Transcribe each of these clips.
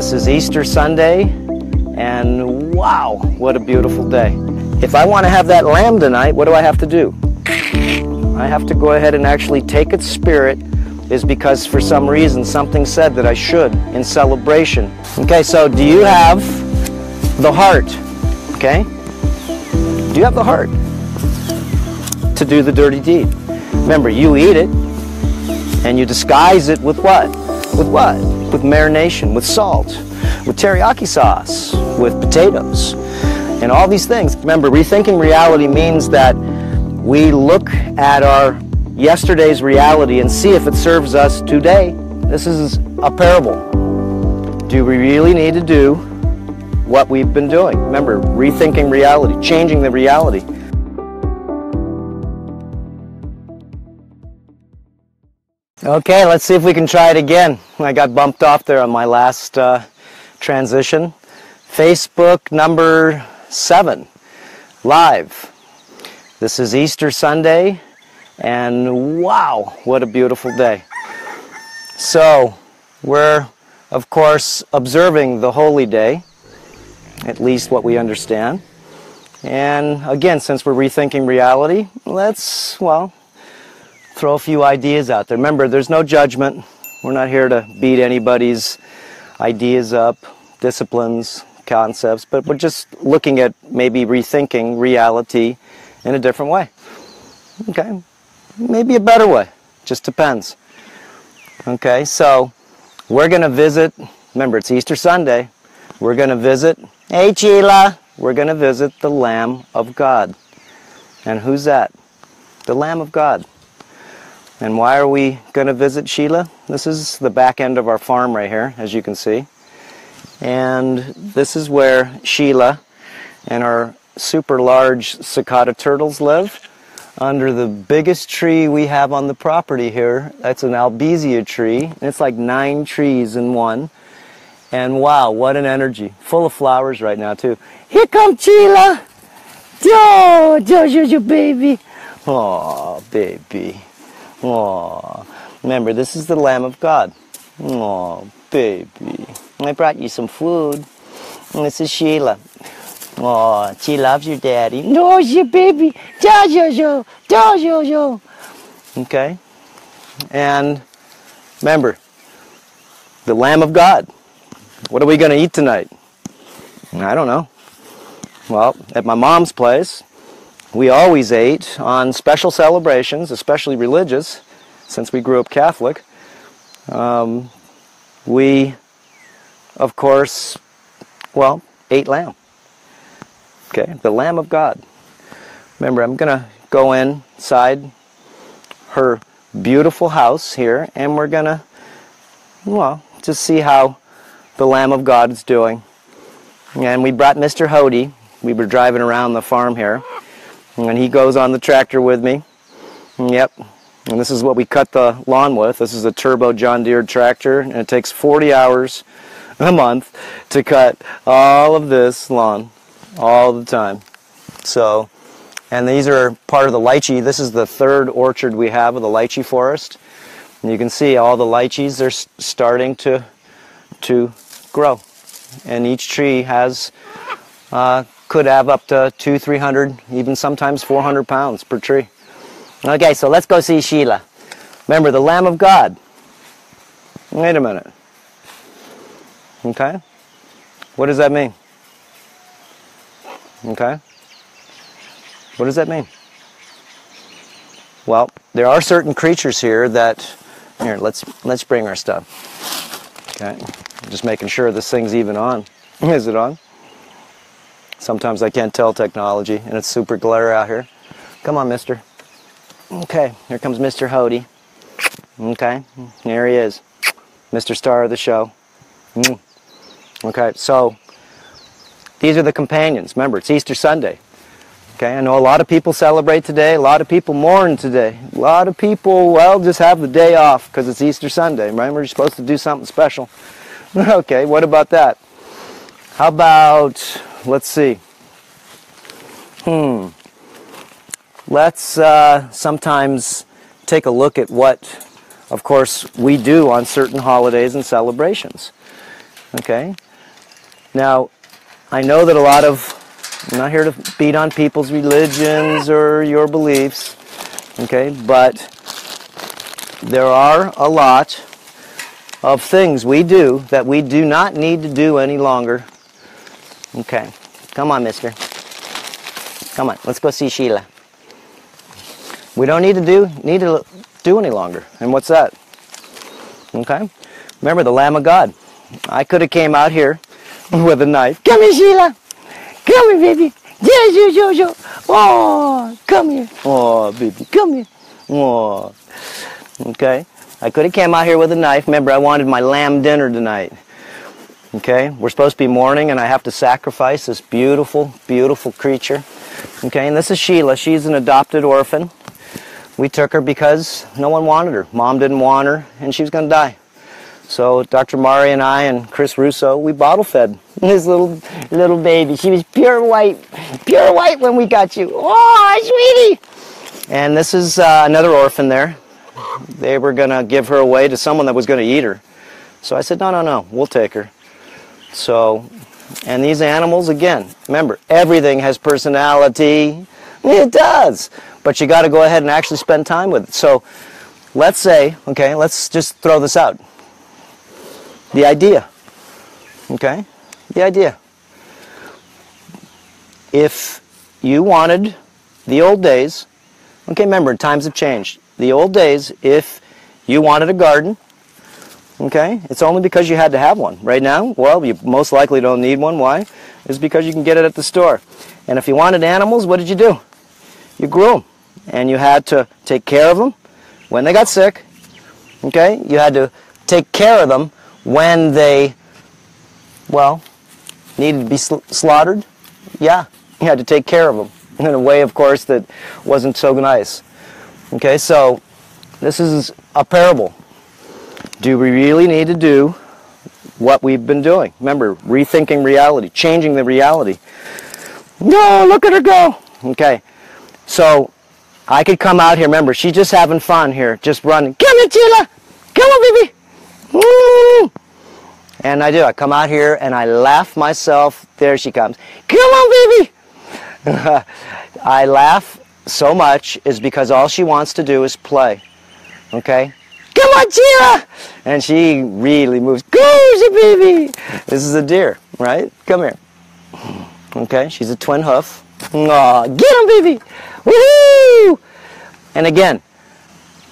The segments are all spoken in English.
This is Easter Sunday, and wow, what a beautiful day. If I want to have that lamb tonight, what do I have to do? I have to go ahead and actually take its spirit is because for some reason something said that I should in celebration. Okay, so do you have the heart? Okay? Do you have the heart to do the dirty deed? Remember, you eat it and you disguise it with what? With what? With marination, with salt, with teriyaki sauce, with potatoes, and all these things. Remember, rethinking reality means that we look at our yesterday's reality and see if it serves us today. This is a parable. Do we really need to do what we've been doing? Remember, rethinking reality, changing the reality. Okay, let's see if we can try it again. I got bumped off there on my last uh, transition. Facebook number seven, live. This is Easter Sunday, and wow, what a beautiful day. So, we're, of course, observing the holy day, at least what we understand. And again, since we're rethinking reality, let's, well, throw a few ideas out there. Remember, there's no judgment. We're not here to beat anybody's ideas up, disciplines, concepts, but we're just looking at maybe rethinking reality in a different way. Okay, maybe a better way, just depends. Okay, so we're going to visit, remember it's Easter Sunday, we're going to visit, hey Sheila, we're going to visit the Lamb of God. And who's that? The Lamb of God. And why are we going to visit Sheila? This is the back end of our farm right here, as you can see. And this is where Sheila and our super large sulcata turtles live under the biggest tree we have on the property here. That's an albizia tree. And it's like nine trees in one. And wow, what an energy. Full of flowers right now, too. Here comes Sheila! Joe, Joe, Joe, baby. Oh, baby. Oh, remember, this is the Lamb of God. Oh, baby. I brought you some food. And this is Sheila. Oh, she loves your daddy. No, she baby. Jojo, Jojo. Okay? And remember, the Lamb of God. What are we going to eat tonight? I don't know. Well, at my mom's place, we always ate on special celebrations, especially religious, since we grew up Catholic. Um, we, of course, well, ate lamb. Okay, the Lamb of God. Remember, I'm going to go inside her beautiful house here, and we're going to, well, just see how the Lamb of God is doing. And we brought Mr. Hody. We were driving around the farm here, and he goes on the tractor with me. Yep, and this is what we cut the lawn with. This is a turbo John Deere tractor, and it takes 40 hours a month to cut all of this lawn all the time. So, and these are part of the lychee. This is the third orchard we have of the lychee forest. And you can see all the lychees are starting to to grow, and each tree has uh, could have up to two, three hundred, even sometimes 400 pounds per tree. Okay, so let's go see Sheila. Remember the Lamb of God. Wait a minute. Okay, what does that mean? Okay? What does that mean? Well, there are certain creatures here that here, let's let's bring our stuff. Okay. Just making sure this thing's even on. Is it on? Sometimes I can't tell technology and it's super glare out here. Come on, mister. Okay, here comes Mr. Hody. Okay, there he is. Mr. Star of the show. Mm. Okay, so these are the companions. Remember, it's Easter Sunday. Okay, I know a lot of people celebrate today. A lot of people mourn today. A lot of people, well, just have the day off because it's Easter Sunday. Remember, you're supposed to do something special. okay, what about that? How about, let's see. Hmm. Let's uh, sometimes take a look at what, of course, we do on certain holidays and celebrations. Okay? Now, I know that a lot of, I'm not here to beat on people's religions or your beliefs, okay, but there are a lot of things we do that we do not need to do any longer. Okay, come on, mister. Come on, let's go see Sheila. We don't need to do need to do any longer. And what's that? Okay? Remember the Lamb of God. I could have came out here with a knife. Come here, Sheila. Come here, baby. Yes, yes, yes, yes. Oh, come here. Oh, baby, come here. Oh. Okay? I could have came out here with a knife. Remember, I wanted my lamb dinner tonight. Okay? We're supposed to be mourning, and I have to sacrifice this beautiful, beautiful creature. Okay? And this is Sheila. She's an adopted orphan. We took her because no one wanted her. Mom didn't want her, and she was going to die. So Dr. Mari and I and Chris Russo, we bottle fed this little little baby. She was pure white, pure white when we got you. Oh, sweetie! And this is uh, another orphan there. They were going to give her away to someone that was going to eat her. So I said, no, no, no, we'll take her. So, and these animals, again, remember, everything has personality. It does. But you got to go ahead and actually spend time with it. So let's say, okay, let's just throw this out. The idea. Okay? The idea. If you wanted the old days, okay, remember, times have changed. The old days, if you wanted a garden, okay, it's only because you had to have one. Right now, well, you most likely don't need one. Why? It's because you can get it at the store. And if you wanted animals, what did you do? You grew them. And you had to take care of them when they got sick. Okay? You had to take care of them when they, well, needed to be sl slaughtered, yeah, you had to take care of them in a way, of course, that wasn't so nice. Okay, so this is a parable. Do we really need to do what we've been doing? Remember, rethinking reality, changing the reality. No, look at her go. Okay, so I could come out here. Remember, she's just having fun here, just running. Come here, Sheila. Come on, baby. Mm. And I do. I come out here and I laugh myself. There she comes. Come on, baby. I laugh so much is because all she wants to do is play. Okay? Come on, Sheila! And she really moves. Go, baby! This is a deer, right? Come here. Okay, she's a twin hoof. Aw, get him, baby! Woohoo! And again,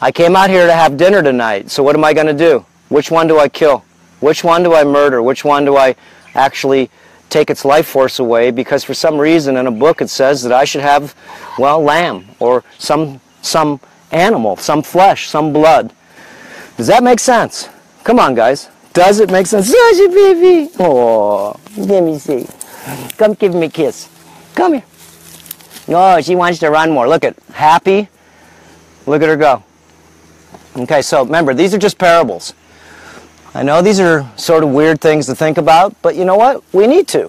I came out here to have dinner tonight, so what am I going to do? Which one do I kill? Which one do I murder? Which one do I actually take its life force away? Because for some reason in a book it says that I should have, well, lamb or some, some animal, some flesh, some blood. Does that make sense? Come on, guys. Does it make sense? Such a baby. Oh, let me see. Come give me a kiss. Come here. Oh, she wants to run more. Look at happy. Look at her go. Okay, so remember, these are just parables. I know these are sort of weird things to think about, but you know what? We need to.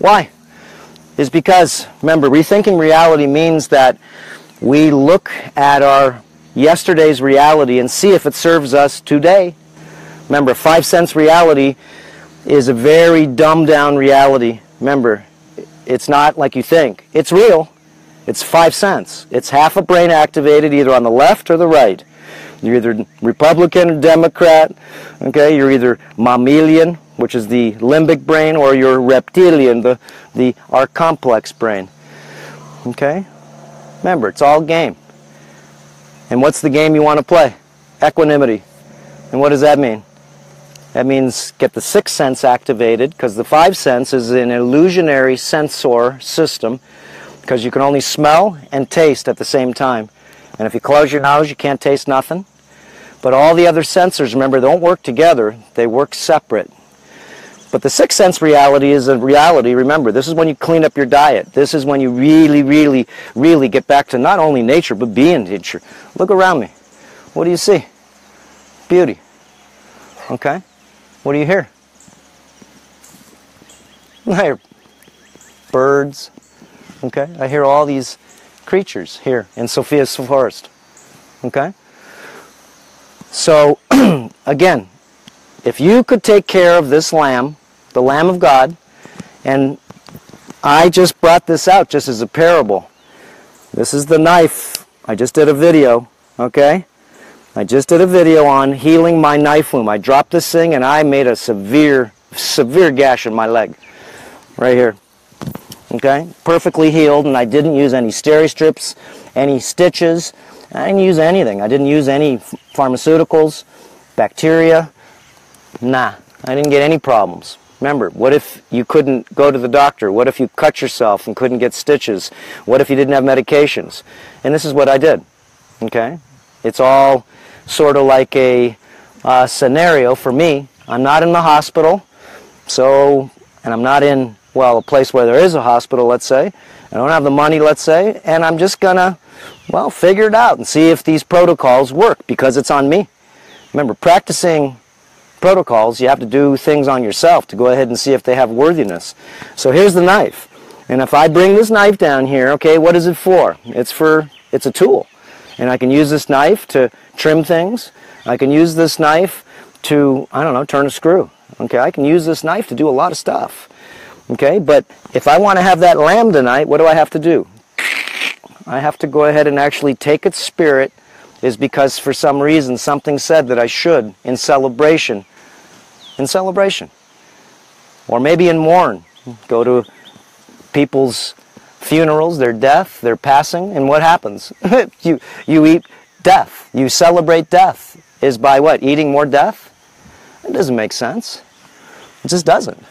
Why? Is because, remember, rethinking reality means that we look at our yesterday's reality and see if it serves us today. Remember, five sense reality is a very dumbed down reality. Remember, it's not like you think. It's real. It's five sense. It's half a brain activated either on the left or the right. You're either Republican or Democrat. Okay, you're either mammalian, which is the limbic brain, or you're reptilian, the the R complex brain. Okay, remember it's all game. And what's the game you want to play? Equanimity. And what does that mean? That means get the sixth sense activated because the five sense is an illusionary sensor system because you can only smell and taste at the same time. And if you close your nose, you can't taste nothing. But all the other sensors, remember, don't work together. They work separate. But the sixth sense reality is a reality. Remember, this is when you clean up your diet. This is when you really, really, really get back to not only nature, but being nature. Look around me. What do you see? Beauty. Okay? What do you hear? I hear birds. Okay? I hear all these creatures here in Sophia's forest. Okay? So, again, if you could take care of this lamb, the Lamb of God, and I just brought this out just as a parable. This is the knife. I just did a video, okay? I just did a video on healing my knife wound. I dropped this thing and I made a severe, severe gash in my leg. Right here. Okay? Perfectly healed and I didn't use any steri-strips, any stitches. I didn't use anything. I didn't use any pharmaceuticals, bacteria. Nah. I didn't get any problems. Remember, what if you couldn't go to the doctor? What if you cut yourself and couldn't get stitches? What if you didn't have medications? And this is what I did. Okay? It's all sort of like a uh, scenario for me. I'm not in the hospital, so, and I'm not in, well, a place where there is a hospital, let's say. I don't have the money, let's say, and I'm just gonna, well, figure it out and see if these protocols work because it's on me. Remember, practicing protocols, you have to do things on yourself to go ahead and see if they have worthiness. So here's the knife. And if I bring this knife down here, okay, what is it for? It's for, it's a tool. And I can use this knife to trim things. I can use this knife to, I don't know, turn a screw. Okay, I can use this knife to do a lot of stuff. Okay, but if I want to have that lamb tonight, what do I have to do? I have to go ahead and actually take its spirit is because for some reason something said that I should in celebration. In celebration. Or maybe in mourn. Go to people's funerals, their death, their passing, and what happens? you, you eat death. You celebrate death. Is by what? Eating more death? It doesn't make sense. It just doesn't.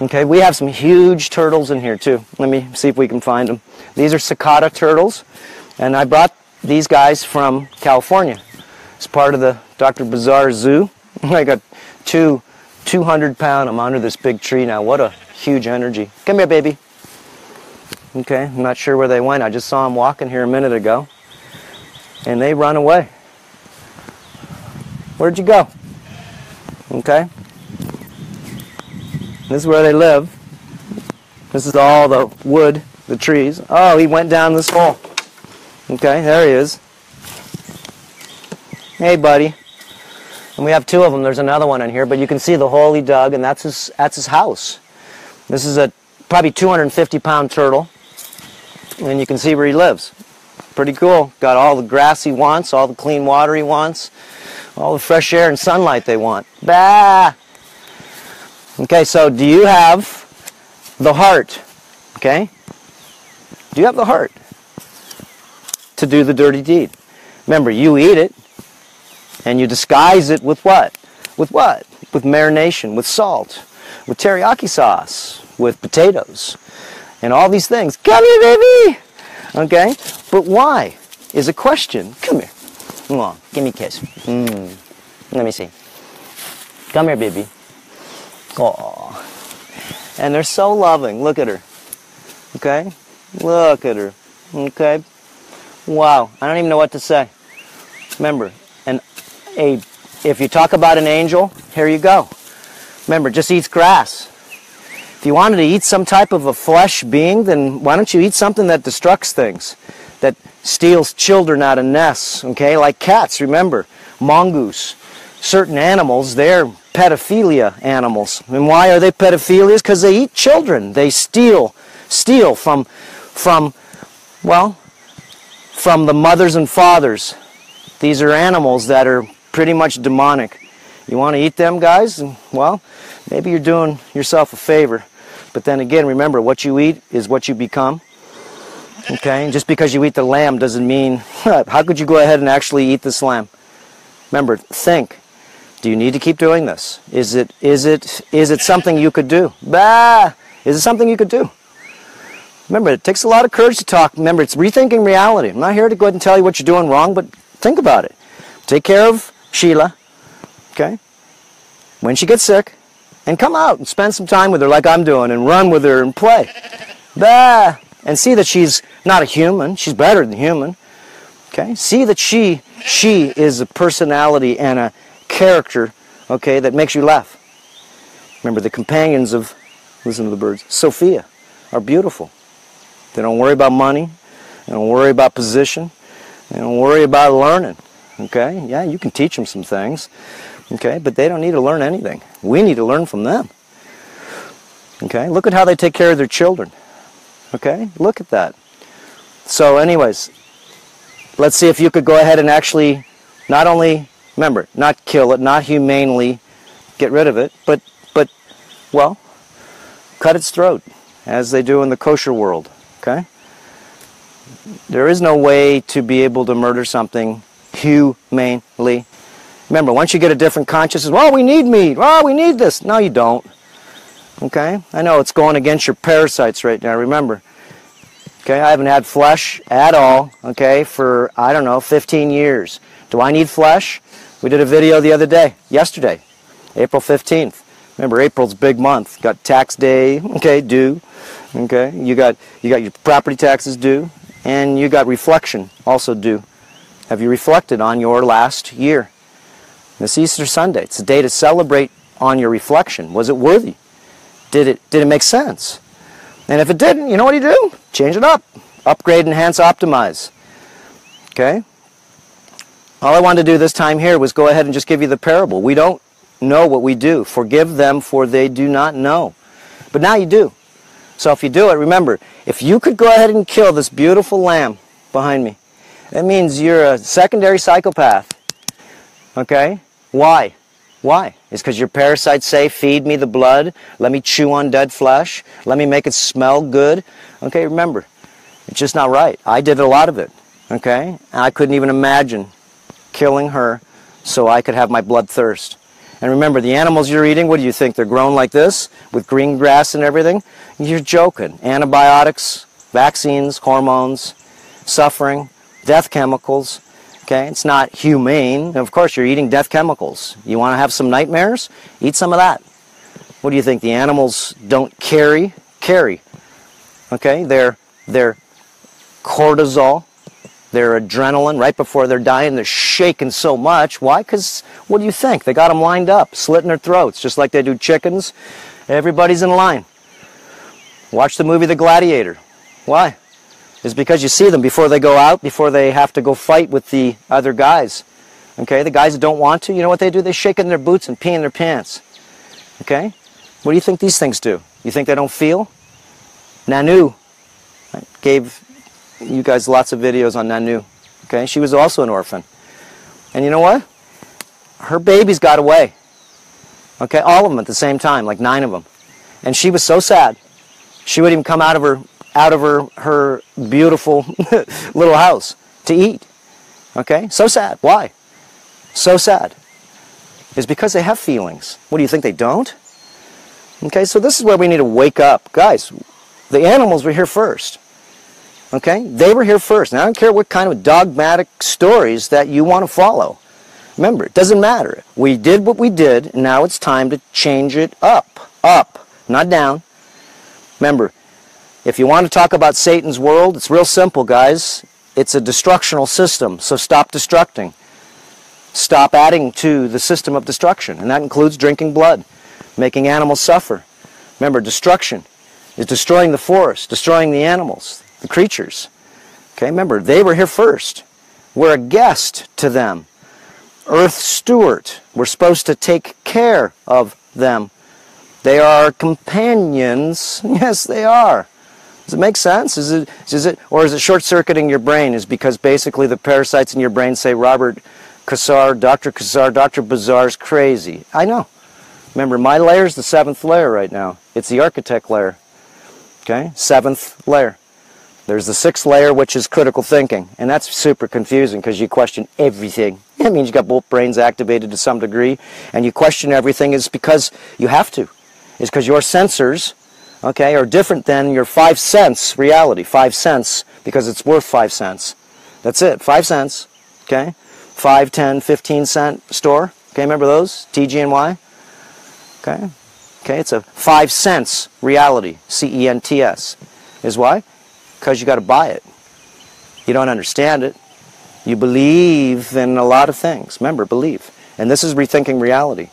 Okay, we have some huge turtles in here too. Let me see if we can find them. These are sulcata turtles, and I brought these guys from California. It's part of the Dr. Bazaar Zoo. I got two 200 pound, I'm under this big tree now. What a huge energy. Come here, baby. Okay, I'm not sure where they went. I just saw them walking here a minute ago. And they run away. Where'd you go? Okay. This is where they live. This is all the wood, the trees. Oh, he went down this hole. Okay, there he is. Hey, buddy. And we have two of them. There's another one in here, but you can see the hole he dug, and that's his, that's his house. This is a probably 250 pound turtle and you can see where he lives. Pretty cool. Got all the grass he wants, all the clean water he wants, all the fresh air and sunlight they want. Bah! Okay, so do you have the heart? Okay? Do you have the heart to do the dirty deed? Remember, you eat it and you disguise it with what? With what? With marination, with salt, with teriyaki sauce, with potatoes and all these things. Come here, baby! Okay? But why is a question. Come here. Come on, give me a kiss. Mm. Let me see. Come here, baby. Oh. And they're so loving. Look at her. Okay? Look at her. Okay? Wow. I don't even know what to say. Remember, and a if you talk about an angel, here you go. Remember, just eats grass. If you wanted to eat some type of a flesh being, then why don't you eat something that destructs things, that steals children out of nests, okay? Like cats, remember, mongoose, certain animals, they're pedophilia animals. And why are they pedophilias? Because they eat children. They steal, steal from, from, well, from the mothers and fathers. These are animals that are pretty much demonic. You want to eat them, guys? Well, maybe you're doing yourself a favor. But then again, remember, what you eat is what you become. Okay? And just because you eat the lamb doesn't mean, how could you go ahead and actually eat this lamb? Remember, think. Do you need to keep doing this? Is it, is it, is it something you could do? Bah! Is it something you could do? Remember, it takes a lot of courage to talk. Remember, it's rethinking reality. I'm not here to go ahead and tell you what you're doing wrong, but think about it. Take care of Sheila, okay? When she gets sick, and come out and spend some time with her like I'm doing and run with her and play. Bah! And see that she's not a human. She's better than human. Okay? See that she she is a personality and a character, okay, that makes you laugh. Remember the companions of listen to the birds. Sophia are beautiful. They don't worry about money. They don't worry about position. They don't worry about learning. Okay, yeah, you can teach them some things. Okay, but they don't need to learn anything. We need to learn from them. Okay, look at how they take care of their children. Okay, look at that. So, anyways, let's see if you could go ahead and actually not only, remember, not kill it, not humanely get rid of it, but, but well, cut its throat, as they do in the kosher world. Okay? There is no way to be able to murder something humanely. Remember, once you get a different consciousness, well, we need meat. Well, we need this. No, you don't. Okay? I know it's going against your parasites right now. Remember. Okay? I haven't had flesh at all, okay, for, I don't know, 15 years. Do I need flesh? We did a video the other day, yesterday, April 15th. Remember, April's big month. Got tax day, okay, due. Okay? You got you got your property taxes due and you got reflection also due. Have you reflected on your last year? This Easter Sunday, it's a day to celebrate on your reflection. Was it worthy? Did it, did it make sense? And if it didn't, you know what you do? Change it up. Upgrade, enhance, optimize. Okay? All I wanted to do this time here was go ahead and just give you the parable. We don't know what we do. Forgive them, for they do not know. But now you do. So if you do it, remember, if you could go ahead and kill this beautiful lamb behind me, that means you're a secondary psychopath. Okay? Why? Why? It's because your parasites say, feed me the blood, let me chew on dead flesh, let me make it smell good. Okay, remember, it's just not right. I did a lot of it. Okay? And I couldn't even imagine killing her so I could have my blood thirst. And remember, the animals you're eating, what do you think? They're grown like this, with green grass and everything? You're joking. Antibiotics, vaccines, hormones, suffering, death chemicals. Okay, it's not humane. Of course, you're eating death chemicals. You want to have some nightmares? Eat some of that. What do you think? The animals don't carry? Carry. Okay, they're, cortisol, their adrenaline right before they're dying. They're shaking so much. Why? Because what do you think? They got them lined up, slitting their throats, just like they do chickens. Everybody's in line. Watch the movie The Gladiator. Why? It's because you see them before they go out, before they have to go fight with the other guys. Okay, the guys that don't want to, you know what they do? They shake in their boots and pee in their pants. Okay? What do you think these things do? You think they don't feel? Nanu gave you guys lots of videos on Nanu. Okay, she was also an orphan. And you know what? Her babies got away. Okay, all of them at the same time, like nine of them. And she was so sad. She would even come out of her out of her her beautiful little house to eat. Okay? So sad. Why? So sad. Is because they have feelings. What do you think they don't? Okay, so this is where we need to wake up. Guys, the animals were here first. Okay? They were here first. Now, I don't care what kind of dogmatic stories that you want to follow. Remember, it doesn't matter. We did what we did, and now it's time to change it up. Up, not down. Remember, if you want to talk about Satan's world, it's real simple, guys. It's a destructional system, so stop destructing. Stop adding to the system of destruction, and that includes drinking blood, making animals suffer. Remember, destruction is destroying the forest, destroying the animals, the creatures. Okay, remember, they were here first. We're a guest to them. Earth steward. We're supposed to take care of them. They are companions. Yes, they are. Does it make sense? Is it, is it, or is it short-circuiting your brain? Is because basically the parasites in your brain say Robert Cassar, Dr. Cassar, Dr. Bazaar's crazy. I know. Remember, my layer is the seventh layer right now. It's the architect layer. Okay, seventh layer. There's the sixth layer, which is critical thinking, and that's super confusing because you question everything. That means you got both brains activated to some degree, and you question everything is because you have to. It's because your sensors, okay, are different than your five cents reality. Five cents because it's worth five cents. That's it. Five cents. Okay, five, ten, fifteen cent store. Okay, remember those? TG&Y. Okay. Okay, it's a five cents reality. C E N T S. Is why? Because you got to buy it. You don't understand it. You believe in a lot of things. Remember, believe. And this is rethinking reality.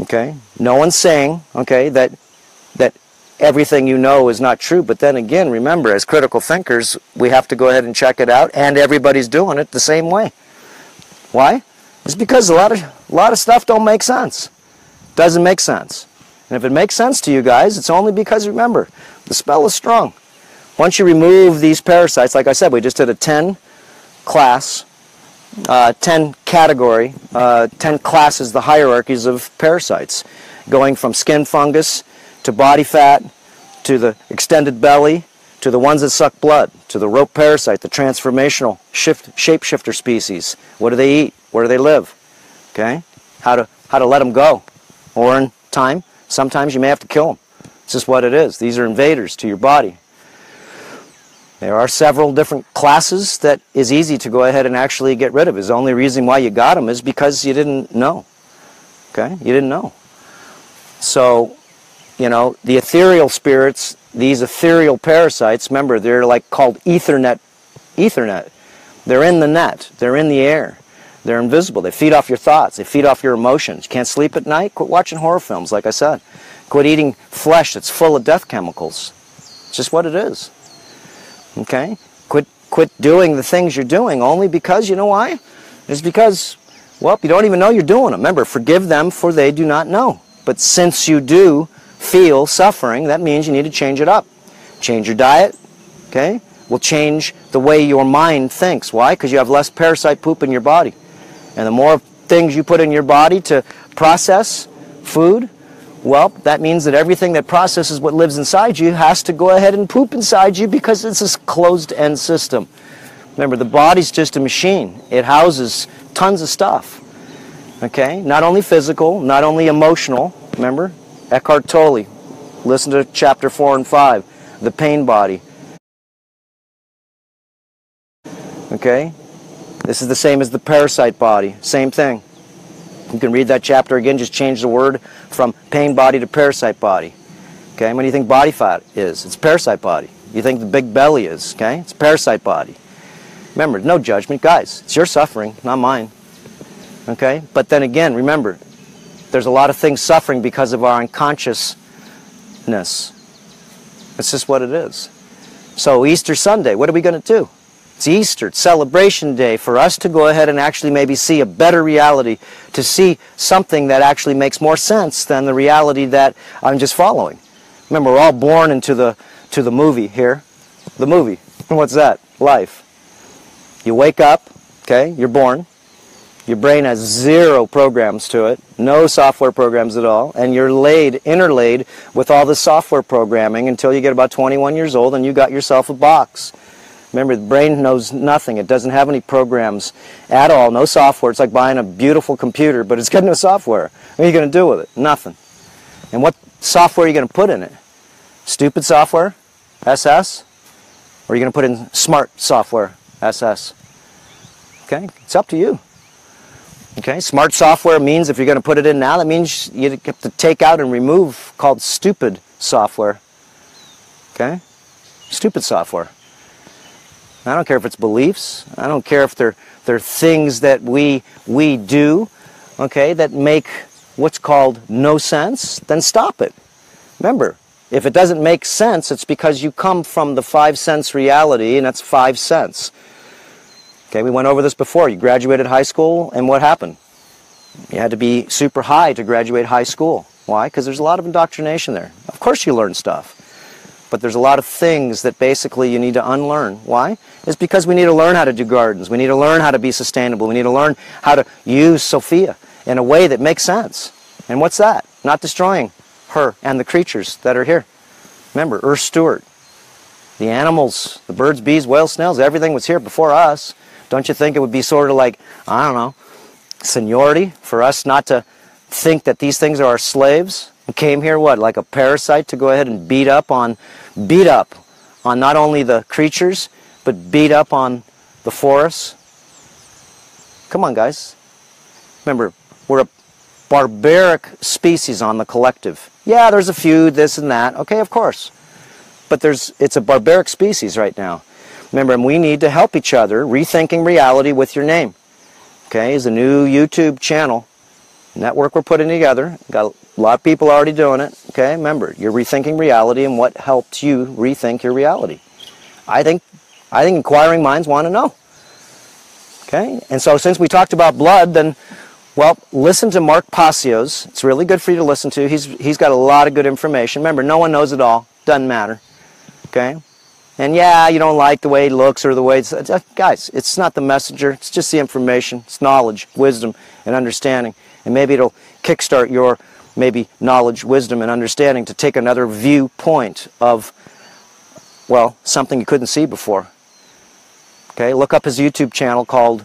Okay? No one's saying, okay, that that everything you know is not true, but then again, remember, as critical thinkers, we have to go ahead and check it out, and everybody's doing it the same way. Why? It's because a lot of a lot of stuff don't make sense. Doesn't make sense. And if it makes sense to you guys, it's only because remember, the spell is strong. Once you remove these parasites, like I said, we just did a 10 class, uh, 10 category, uh, 10 classes, the hierarchies of parasites, going from skin fungus to body fat to the extended belly to the ones that suck blood to the rope parasite, the transformational shift, shapeshifter species. What do they eat? Where do they live? Okay? How to, how to let them go. Or in time, sometimes you may have to kill them. It's just what it is. These are invaders to your body. There are several different classes that is easy to go ahead and actually get rid of. The only reason why you got them is because you didn't know. Okay? You didn't know. So, you know, the ethereal spirits, these ethereal parasites, remember, they're like called ethernet. Ethernet. They're in the net. They're in the air. They're invisible. They feed off your thoughts. They feed off your emotions. You can't sleep at night? Quit watching horror films, like I said. Quit eating flesh that's full of death chemicals. It's just what it is. Okay? Quit, quit doing the things you're doing only because, you know why? It's because, well, you don't even know you're doing them. Remember, forgive them for they do not know. But since you do feel suffering, that means you need to change it up. Change your diet, okay? Will change the way your mind thinks. Why? Because you have less parasite poop in your body. And the more things you put in your body to process food, well, that means that everything that processes what lives inside you has to go ahead and poop inside you because it's a closed-end system. Remember, the body's just a machine. It houses tons of stuff. Okay? Not only physical, not only emotional. Remember? Eckhart Tolle. Listen to chapter 4 and 5. The pain body. Okay? This is the same as the parasite body. Same thing. You can read that chapter again, just change the word from pain body to parasite body. Okay, what do you think body fat is? It's parasite body. You think the big belly is, okay? It's parasite body. Remember, no judgment. Guys, it's your suffering, not mine. Okay? But then again, remember, there's a lot of things suffering because of our unconsciousness. It's just what it is. So Easter Sunday, what are we going to do? It's Easter, it's celebration day for us to go ahead and actually maybe see a better reality, to see something that actually makes more sense than the reality that I'm just following. Remember, we're all born into the, to the movie here. The movie. What's that? Life. You wake up, okay, you're born. Your brain has zero programs to it, no software programs at all, and you're laid, interlaid with all the software programming until you get about 21 years old and you got yourself a box. Remember, the brain knows nothing. It doesn't have any programs at all, no software. It's like buying a beautiful computer, but it's got no software. What are you going to do with it? Nothing. And what software are you going to put in it? Stupid software? SS? Or are you going to put in smart software? SS? Okay? It's up to you. Okay? Smart software means if you're going to put it in now, that means you have to take out and remove called stupid software. Okay? Stupid software. I don't care if it's beliefs. I don't care if they're, they're things that we, we do, okay, that make what's called no sense, then stop it. Remember, if it doesn't make sense, it's because you come from the five sense reality, and that's five cents. Okay, we went over this before. You graduated high school, and what happened? You had to be super high to graduate high school. Why? Because there's a lot of indoctrination there. Of course you learn stuff. But there's a lot of things that basically you need to unlearn. Why? It's because we need to learn how to do gardens. We need to learn how to be sustainable. We need to learn how to use Sophia in a way that makes sense. And what's that? Not destroying her and the creatures that are here. Remember, Earth Stewart. The animals, the birds, bees, whales, snails, everything was here before us. Don't you think it would be sort of like, I don't know, seniority for us not to think that these things are our slaves? came here what like a parasite to go ahead and beat up on beat up on not only the creatures but beat up on the forests. Come on guys. Remember we're a barbaric species on the collective. Yeah there's a few this and that. Okay of course. But there's it's a barbaric species right now. Remember we need to help each other rethinking reality with your name. Okay is a new youtube channel network we're putting together. Got a lot of people already doing it. Okay, remember, you're rethinking reality and what helped you rethink your reality. I think, I think inquiring minds want to know. Okay? And so since we talked about blood, then, well, listen to Mark Passios. It's really good for you to listen to. He's, he's got a lot of good information. Remember, no one knows it all. Doesn't matter. Okay? And yeah, you don't like the way he looks or the way it's, guys, it's not the messenger. It's just the information. It's knowledge, wisdom, and understanding. And maybe it'll kickstart your maybe knowledge, wisdom, and understanding to take another viewpoint of, well, something you couldn't see before. Okay, look up his YouTube channel called,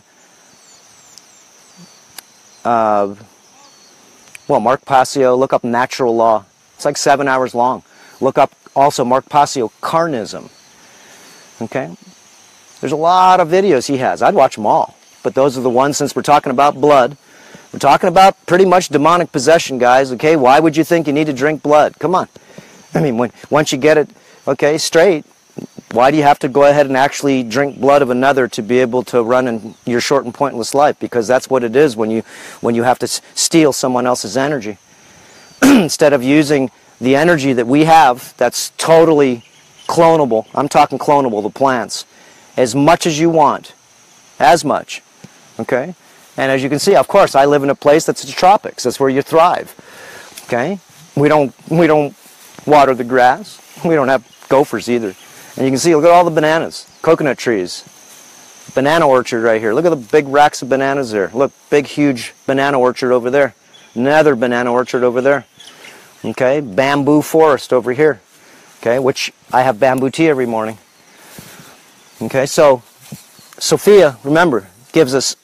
uh, well, Mark Passio. Look up Natural Law. It's like seven hours long. Look up also Mark Passio Carnism. Okay? There's a lot of videos he has. I'd watch them all. But those are the ones, since we're talking about blood, we're talking about pretty much demonic possession, guys. Okay? Why would you think you need to drink blood? Come on. I mean, when, once you get it, okay, straight, why do you have to go ahead and actually drink blood of another to be able to run in your short and pointless life? Because that's what it is when you, when you have to steal someone else's energy. Instead of using the energy that we have that's totally clonable, I'm talking clonable, the plants, as much as you want, as much, okay? And as you can see, of course, I live in a place that's the tropics. That's where you thrive, okay? We don't, we don't water the grass. We don't have gophers either. And you can see, look at all the bananas, coconut trees, banana orchard right here. Look at the big racks of bananas there. Look, big, huge banana orchard over there. Another banana orchard over there. Okay, bamboo forest over here okay, which I have bamboo tea every morning. Okay, so Sophia, remember, gives us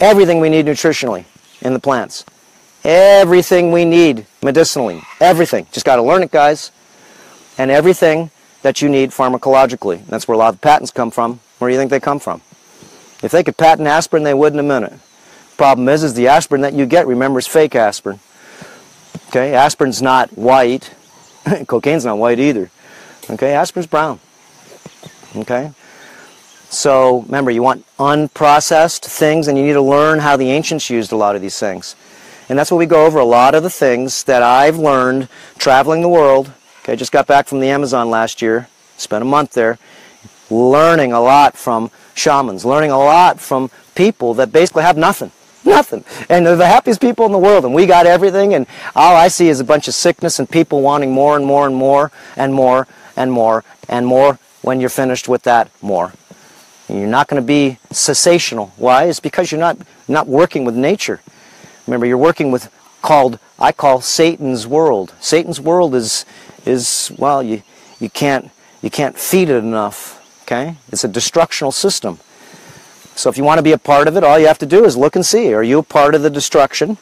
everything we need nutritionally in the plants. Everything we need medicinally. Everything. Just got to learn it, guys. And everything that you need pharmacologically. That's where a lot of patents come from. Where do you think they come from? If they could patent aspirin, they would in a minute. Problem is, is the aspirin that you get, remember, is fake aspirin. Okay, aspirin's not white. Cocaine's not white either. Okay, aspirin's brown. Okay? So remember, you want unprocessed things, and you need to learn how the ancients used a lot of these things. And that's what we go over a lot of the things that I've learned traveling the world. Okay, just got back from the Amazon last year, spent a month there, learning a lot from shamans, learning a lot from people that basically have nothing. Nothing. And they're the happiest people in the world, and we got everything, and all I see is a bunch of sickness and people wanting more and more and more and more and more and more when you're finished with that more. And you're not going to be cessational. Why? It's because you're not, not working with nature. Remember, you're working with called, I call Satan's world. Satan's world is, is well, you, you, can't, you can't feed it enough. Okay? It's a destructional system. So if you want to be a part of it, all you have to do is look and see. Are you a part of the destruction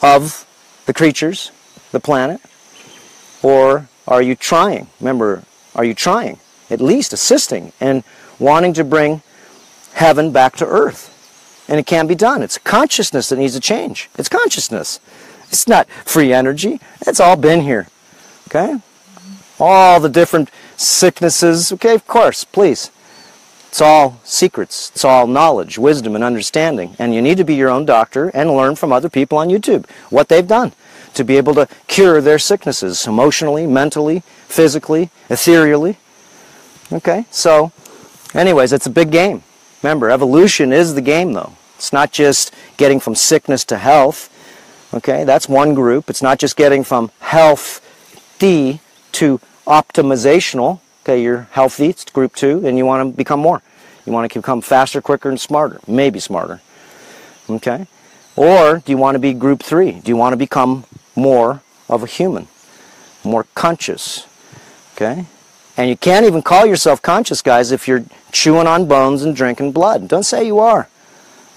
of the creatures, the planet? Or are you trying? Remember, are you trying? At least assisting and wanting to bring heaven back to earth. And it can be done. It's consciousness that needs to change. It's consciousness. It's not free energy. It's all been here. Okay? All the different sicknesses. Okay, of course, please. It's all secrets. It's all knowledge, wisdom, and understanding. And you need to be your own doctor and learn from other people on YouTube what they've done to be able to cure their sicknesses emotionally, mentally, physically, ethereally. Okay, so, anyways, it's a big game. Remember, evolution is the game, though. It's not just getting from sickness to health. Okay, that's one group. It's not just getting from healthy to optimizational. Okay, you're healthy, it's group two, and you want to become more. You want to become faster, quicker, and smarter. Maybe smarter. Okay? Or do you want to be group three? Do you want to become more of a human, more conscious. Okay? And you can't even call yourself conscious, guys, if you're chewing on bones and drinking blood. Don't say you are.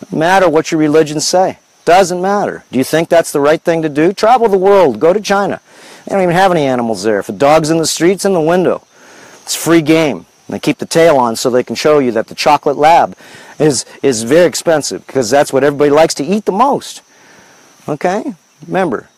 Doesn't matter what your religions say. Doesn't matter. Do you think that's the right thing to do? Travel the world. Go to China. They don't even have any animals there. If a dog's in the streets, in the window. It's free game. And they keep the tail on so they can show you that the chocolate lab is, is very expensive because that's what everybody likes to eat the most. Okay? Remember,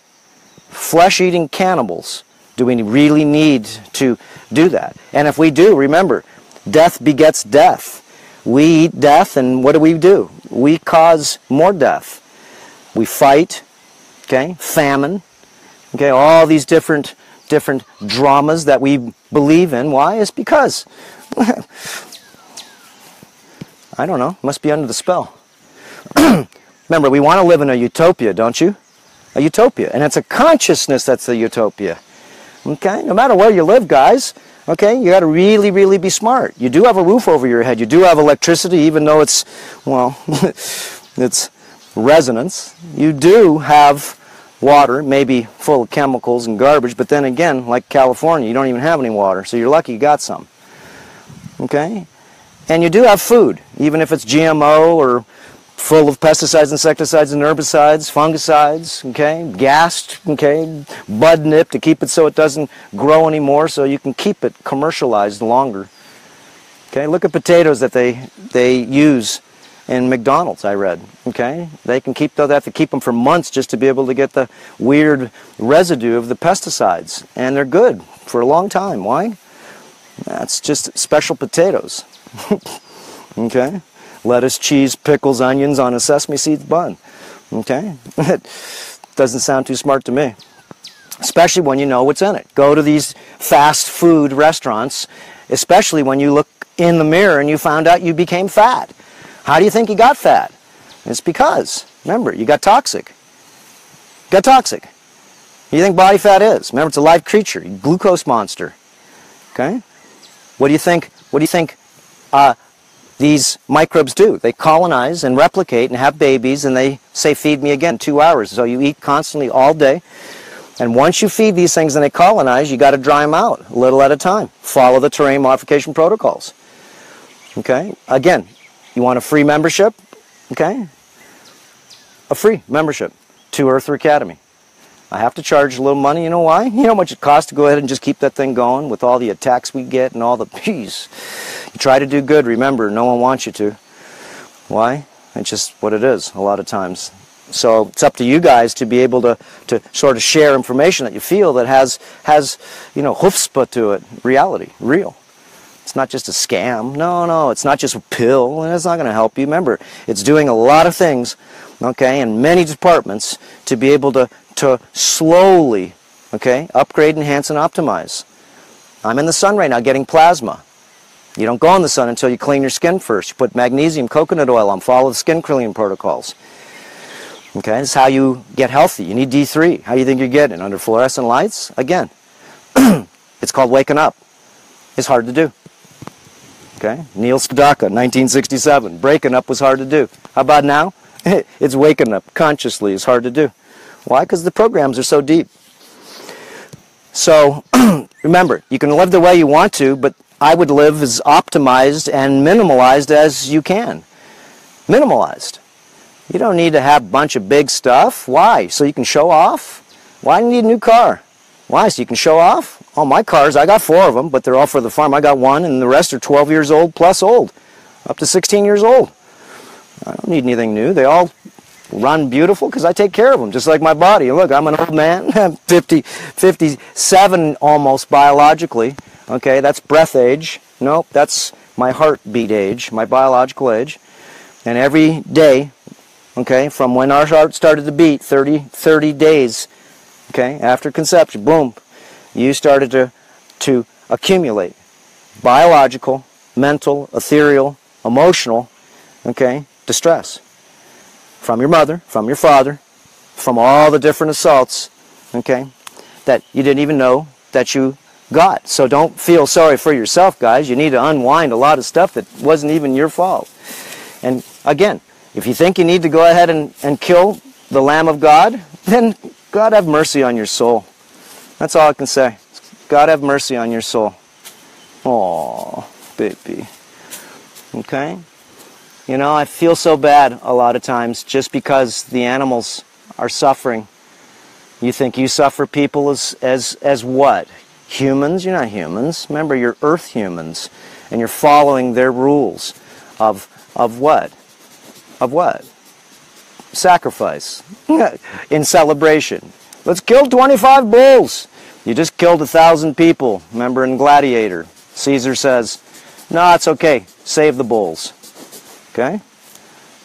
flesh eating cannibals. Do we really need to do that? And if we do, remember, death begets death. We eat death, and what do we do? We cause more death. We fight, okay, famine, okay, all these different different dramas that we believe in. Why? It's because I don't know. Must be under the spell. Remember, we want to live in a utopia, don't you? A utopia. And it's a consciousness that's the utopia. Okay? No matter where you live, guys, okay, you got to really, really be smart. You do have a roof over your head. You do have electricity, even though it's, well, it's resonance. You do have water, maybe full of chemicals and garbage, but then again, like California, you don't even have any water, so you're lucky you got some. Okay? And you do have food, even if it's GMO or full of pesticides, insecticides, and herbicides, fungicides, okay, gassed, okay, bud nip to keep it so it doesn't grow anymore so you can keep it commercialized longer. Okay, look at potatoes that they, they use in McDonald's, I read. Okay, they can keep they have to keep them for months just to be able to get the weird residue of the pesticides, and they're good for a long time. Why? That's just special potatoes. okay, lettuce, cheese, pickles, onions on a sesame seeds bun. Okay, doesn't sound too smart to me. Especially when you know what's in it. Go to these fast food restaurants, especially when you look in the mirror and you found out you became fat how do you think you got fat? It's because, remember, you got toxic. You got toxic. You think body fat is? Remember, it's a live creature, glucose monster. Okay? What do you think? What do you think uh, these microbes do? They colonize and replicate and have babies, and they say, "Feed me again." Two hours. So you eat constantly all day, and once you feed these things and they colonize, you got to dry them out a little at a time. Follow the terrain modification protocols. Okay? Again, you want a free membership? Okay. A free membership to Earther Academy. I have to charge a little money. You know why? You know how much it costs to go ahead and just keep that thing going with all the attacks we get and all the peace. You try to do good, remember, no one wants you to. Why? It's just what it is a lot of times. So it's up to you guys to be able to, to sort of share information that you feel that has, has you know, chutzpah to it, reality, real. It's not just a scam. No, no, it's not just a pill, and it's not going to help you. Remember, it's doing a lot of things, okay, in many departments to be able to, to slowly, okay, upgrade, enhance, and optimize. I'm in the sun right now getting plasma. You don't go in the sun until you clean your skin first. You put magnesium, coconut oil on, follow the skin cleaning protocols. Okay, this is how you get healthy. You need D3. How do you think you're getting? Under fluorescent lights? Again, it's called waking up. It's hard to do. Okay, Neil Sedaka, 1967. Breaking up was hard to do. How about now? it's waking up consciously is hard to do. Why? Because the programs are so deep. So remember, you can live the way you want to, but I would live as optimized and minimalized as you can. Minimalized. You don't need to have a bunch of big stuff. Why? So you can show off? Why do you need a new car? Why? So you can show off? Oh, my cars, I got four of them, but they're all for the farm. I got one, and the rest are 12 years old plus old, up to 16 years old. I don't need anything new. They all run beautiful because I take care of them, just like my body. Look, I'm an old man, I'm 50, 57 almost biologically. Okay, that's breath age. Nope, that's my heartbeat age, my biological age. And every day, okay, from when our heart started to beat, 30, 30 days, okay, after conception, boom, you started to, to accumulate biological, mental, ethereal, emotional, okay, distress from your mother, from your father, from all the different assaults, okay, that you didn't even know that you got. So don't feel sorry for yourself, guys. You need to unwind a lot of stuff that wasn't even your fault. And again, if you think you need to go ahead and, and kill the Lamb of God, then God have mercy on your soul. That's all I can say. God have mercy on your soul. Oh, baby. Okay? You know, I feel so bad a lot of times just because the animals are suffering. You think you suffer people as, as, as what? Humans? You're not humans. Remember, you're earth humans. And you're following their rules of, of what? Of what? Sacrifice. In celebration. Let's kill 25 bulls. You just killed a thousand people, remember in Gladiator. Caesar says, no, it's okay. Save the bulls. Okay?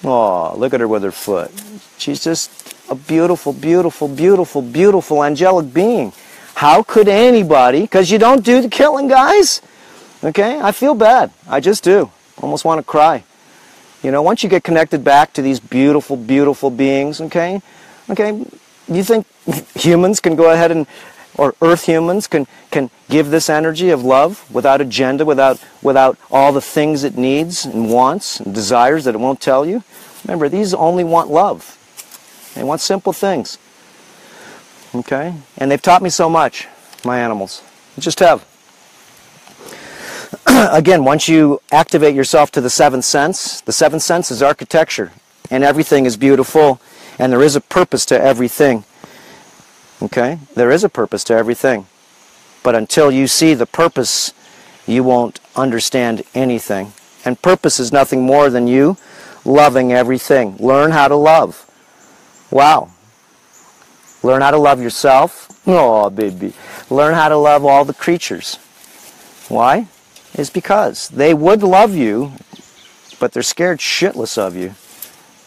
Oh, look at her with her foot. She's just a beautiful, beautiful, beautiful, beautiful angelic being. How could anybody, because you don't do the killing, guys? Okay? I feel bad. I just do. Almost want to cry. You know, once you get connected back to these beautiful, beautiful beings, okay, okay, you think humans can go ahead and, or earth humans can, can give this energy of love without agenda, without, without all the things it needs and wants and desires that it won't tell you? Remember, these only want love. They want simple things. Okay? And they've taught me so much, my animals. They just have. Again, once you activate yourself to the seventh sense, the seventh sense is architecture, and everything is beautiful, and there is a purpose to everything. Okay? There is a purpose to everything. But until you see the purpose, you won't understand anything. And purpose is nothing more than you loving everything. Learn how to love. Wow. Learn how to love yourself. Oh, baby. Learn how to love all the creatures. Why? Is because they would love you, but they're scared shitless of you.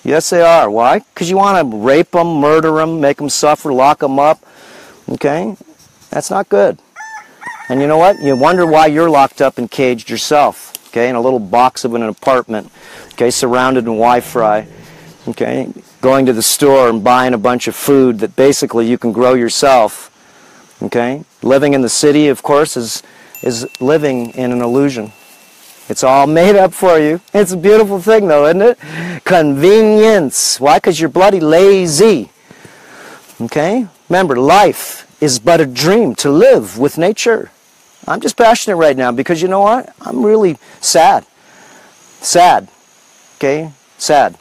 Yes, they are. Why? Because you want to rape them, murder them, make them suffer, lock them up. Okay? That's not good. And you know what? You wonder why you're locked up and caged yourself. Okay? In a little box of an apartment. Okay? Surrounded in Wi-Fi. Okay? Going to the store and buying a bunch of food that basically you can grow yourself. Okay? Living in the city, of course, is, is living in an illusion. It's all made up for you. It's a beautiful thing, though, isn't it? Convenience. Why? Because you're bloody lazy. Okay? Remember, life is but a dream to live with nature. I'm just passionate right now because you know what? I'm really sad. Sad. Okay? Sad.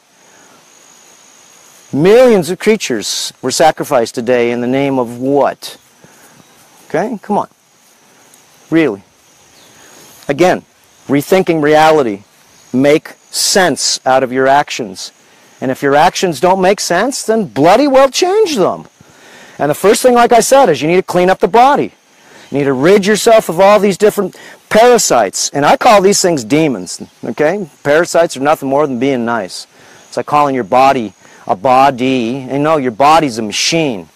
Millions of creatures were sacrificed today in the name of what? Okay? Come on. Really. Again, rethinking reality. Make sense out of your actions. And if your actions don't make sense, then bloody well change them. And the first thing, like I said, is you need to clean up the body. You need to rid yourself of all these different parasites. And I call these things demons. Okay? Parasites are nothing more than being nice. It's like calling your body a body. And no, your body's a machine.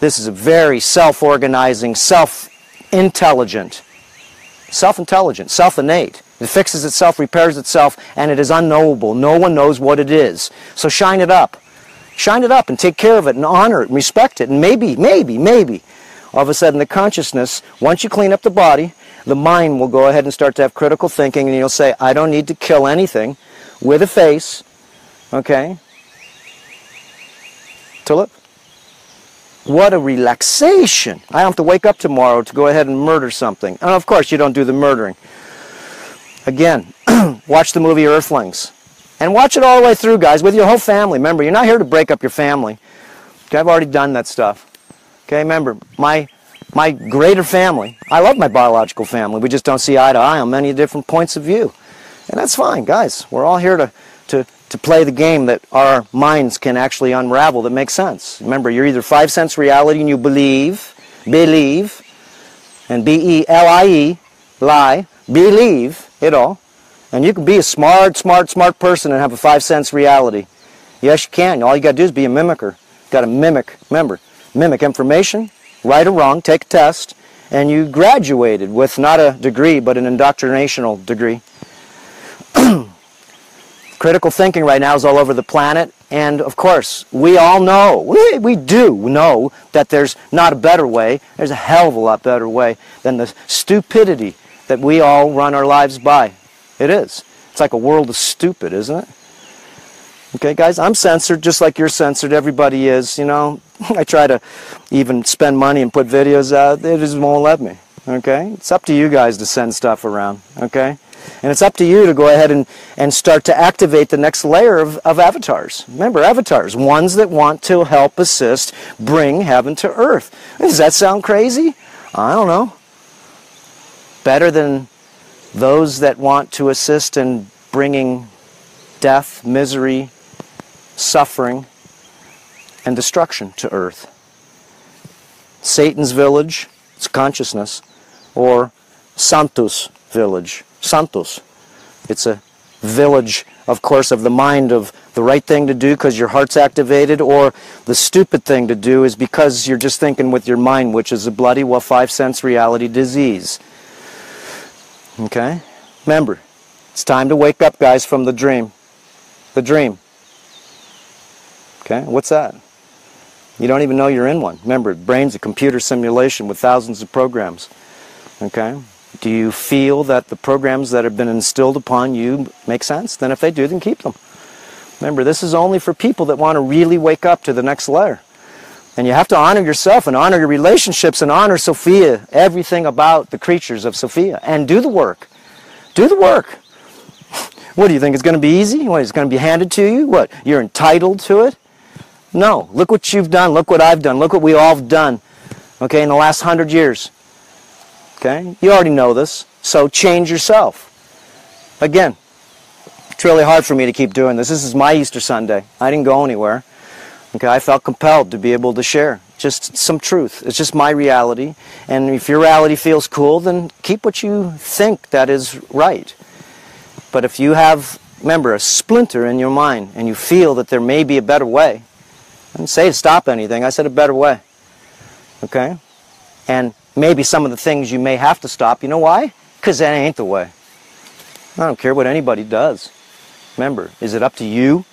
This is a very self-organizing, self-intelligent, self-intelligent, self-innate. It fixes itself, repairs itself, and it is unknowable. No one knows what it is. So shine it up. Shine it up and take care of it and honor it and respect it. And maybe, maybe, maybe, all of a sudden the consciousness, once you clean up the body, the mind will go ahead and start to have critical thinking and you'll say, I don't need to kill anything with a face, okay, to live. What a relaxation. I don't have to wake up tomorrow to go ahead and murder something. And of course, you don't do the murdering. Again, watch the movie Earthlings. And watch it all the way through, guys, with your whole family. Remember, you're not here to break up your family. Okay, I've already done that stuff. Okay, remember, my my greater family, I love my biological family. We just don't see eye to eye on many different points of view. And that's fine, guys. We're all here to, to, to play the game that our minds can actually unravel that makes sense. Remember, you're either five sense reality and you believe, believe, and B-E-L-I-E, lie, believe it all, and you can be a smart, smart, smart person and have a five sense reality. Yes, you can. All you got to do is be a mimicker. got to mimic. Remember, mimic information, right or wrong, take a test, and you graduated with not a degree, but an indoctrinational degree. Critical thinking right now is all over the planet, and of course, we all know, we, we do know that there's not a better way. There's a hell of a lot better way than the stupidity that we all run our lives by. It is. It's like a world of stupid, isn't it? Okay, guys, I'm censored just like you're censored. Everybody is, you know. I try to even spend money and put videos out. They just won't let me. Okay? It's up to you guys to send stuff around. Okay? And it's up to you to go ahead and, and start to activate the next layer of, of avatars. Remember, avatars, ones that want to help assist bring heaven to earth. Does that sound crazy? I don't know. Better than those that want to assist in bringing death, misery, suffering, and destruction to earth. Satan's village, it's consciousness, or Santos village. Santos. It's a village, of course, of the mind of the right thing to do because your heart's activated, or the stupid thing to do is because you're just thinking with your mind, which is a bloody, well, five sense reality disease. Okay? Remember, it's time to wake up, guys, from the dream. the dream. Okay, what's that? You don't even know you're in one. Remember, brain's a computer simulation with thousands of programs. Okay? Do you feel that the programs that have been instilled upon you make sense? Then if they do, then keep them. Remember, this is only for people that want to really wake up to the next layer. And you have to honor yourself and honor your relationships and honor Sophia, everything about the creatures of Sophia, and do the work. Do the work. What do you think? It's going to be easy? What, it's going to be handed to you? What? You're entitled to it? No. Look what you've done. Look what I've done. Look what we all have done. Okay, in the last hundred years. Okay? You already know this. So change yourself. Again, it's really hard for me to keep doing this. This is my Easter Sunday. I didn't go anywhere. Okay, I felt compelled to be able to share just some truth. It's just my reality. And if your reality feels cool, then keep what you think that is right. But if you have, remember, a splinter in your mind and you feel that there may be a better way, I didn't say to stop anything. I said a better way. Okay? And maybe some of the things you may have to stop. You know why? Because that ain't the way. I don't care what anybody does. Remember, is it up to you?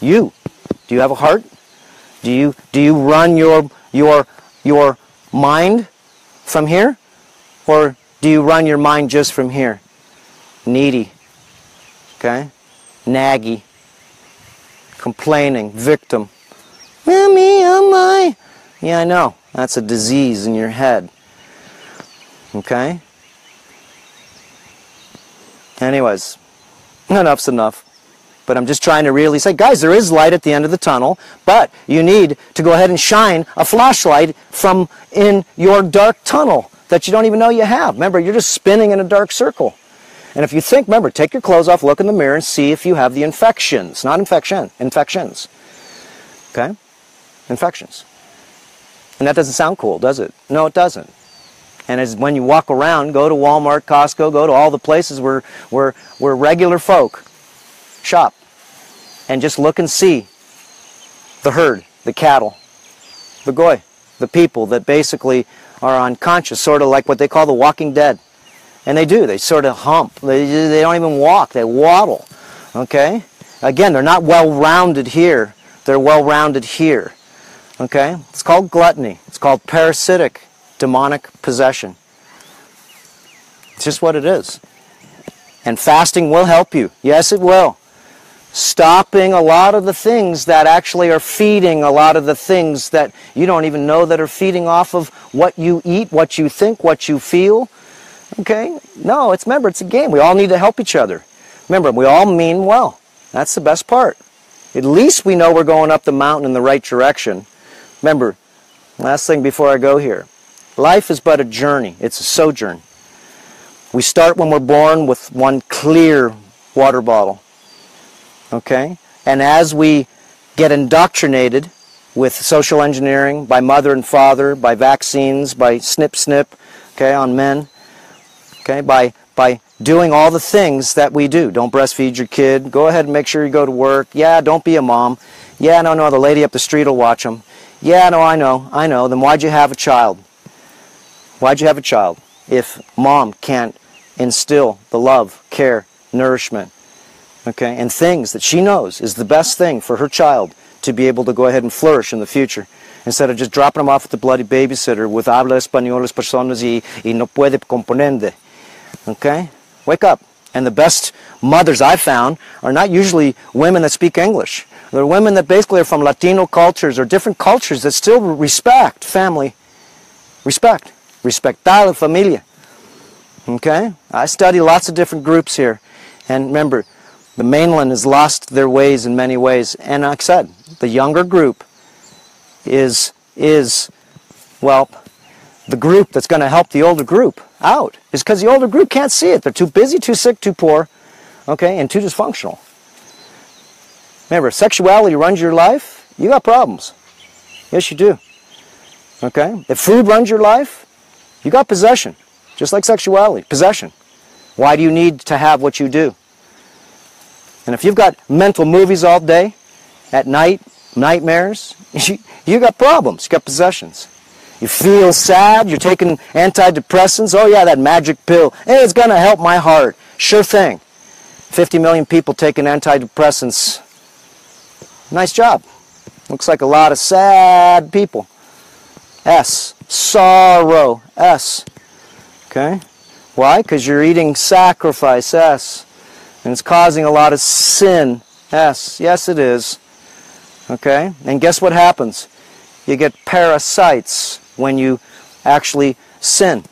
You. Do you have a heart? Do you do you run your your your mind from here? Or do you run your mind just from here? Needy. Okay? Naggy. Complaining. Victim. Mommy, oh my. Yeah, I know. That's a disease in your head. Okay? Anyways, enough's enough. But I'm just trying to really say, guys, there is light at the end of the tunnel, but you need to go ahead and shine a flashlight from in your dark tunnel that you don't even know you have. Remember, you're just spinning in a dark circle. And if you think, remember, take your clothes off, look in the mirror, and see if you have the infections. Not infection, infections. Okay? Infections. And that doesn't sound cool, does it? No, it doesn't. And as when you walk around, go to Walmart, Costco, go to all the places where, where, where regular folk shop and just look and see the herd, the cattle, the goy, the people that basically are unconscious, sort of like what they call the walking dead. And they do, they sort of hump. They, they don't even walk, they waddle. Okay? Again, they're not well rounded here, they're well rounded here. Okay? It's called gluttony, it's called parasitic demonic possession. It's just what it is. And fasting will help you. Yes, it will. Stopping a lot of the things that actually are feeding a lot of the things that you don't even know that are feeding off of what you eat, what you think, what you feel. Okay? No, it's remember, it's a game. We all need to help each other. Remember, we all mean well. That's the best part. At least we know we're going up the mountain in the right direction. Remember, last thing before I go here. Life is but a journey. It's a sojourn. We start when we're born with one clear water bottle. Okay? And as we get indoctrinated with social engineering by mother and father, by vaccines, by snip snip, okay, on men, okay, by by doing all the things that we do. Don't breastfeed your kid. Go ahead and make sure you go to work. Yeah, don't be a mom. Yeah, no, no, the lady up the street will watch them. Yeah, no, I know, I know. Then why'd you have a child? Why'd you have a child if mom can't instill the love, care, nourishment, okay, and things that she knows is the best thing for her child to be able to go ahead and flourish in the future? Instead of just dropping them off at the bloody babysitter with habla español personas y, y no puede comprende. Okay? Wake up. And the best mothers I've found are not usually women that speak English. They're women that basically are from Latino cultures or different cultures that still respect family. Respect. Respectar la familia. Okay? I study lots of different groups here. And remember, the mainland has lost their ways in many ways. And like I said, the younger group is, is well, the group that's going to help the older group out. Is because the older group can't see it. They're too busy, too sick, too poor, okay, and too dysfunctional. Remember, sexuality runs your life, you got problems. Yes, you do. Okay? If food runs your life, you got possession. Just like sexuality, possession. Why do you need to have what you do? And if you've got mental movies all day, at night, nightmares, you, got problems. You got possessions. You feel sad, you're taking antidepressants. Oh yeah, that magic pill. Hey, it's going to help my heart. Sure thing. 50 million people taking antidepressants Nice job. Looks like a lot of sad people. S. Sorrow. S. Okay? Why? Because you're eating sacrifice. S. And it's causing a lot of sin. S. Yes, it is. Okay? And guess what happens? You get parasites when you actually sin.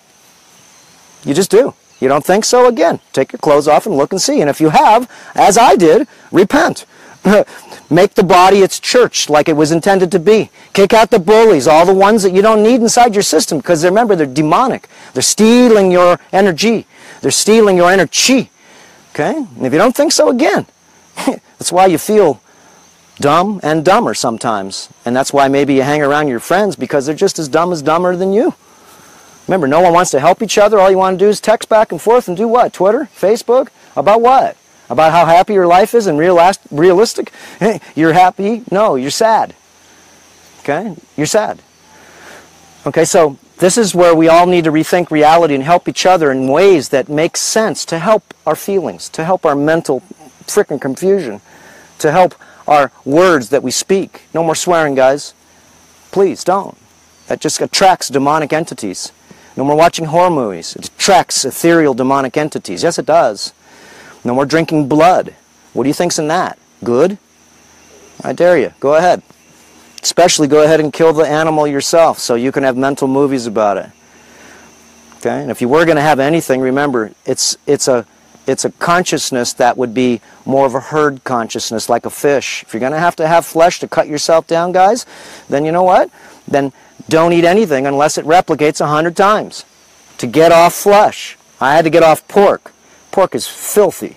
You just do. You don't think so? Again, take your clothes off and look and see. And if you have, as I did, repent. Make the body its church like it was intended to be. Kick out the bullies, all the ones that you don't need inside your system because remember, they're demonic. They're stealing your energy. They're stealing your energy. Okay? And if you don't think so, again, that's why you feel dumb and dumber sometimes. And that's why maybe you hang around your friends because they're just as dumb as dumber than you. Remember, no one wants to help each other. All you want to do is text back and forth and do what? Twitter? Facebook? About what? About how happy your life is and realistic? You're happy? No, you're sad. Okay? You're sad. Okay, so this is where we all need to rethink reality and help each other in ways that make sense to help our feelings, to help our mental freaking confusion, to help our words that we speak. No more swearing, guys. Please don't. That just attracts demonic entities. No more watching horror movies. It attracts ethereal demonic entities. Yes, it does. No more drinking blood. What do you think's in that? Good? I dare you. Go ahead. Especially go ahead and kill the animal yourself so you can have mental movies about it. Okay? And if you were going to have anything, remember, it's, it's, a, it's a consciousness that would be more of a herd consciousness, like a fish. If you're going to have to have flesh to cut yourself down, guys, then you know what? Then don't eat anything unless it replicates a hundred times to get off flesh. I had to get off pork. Pork is filthy.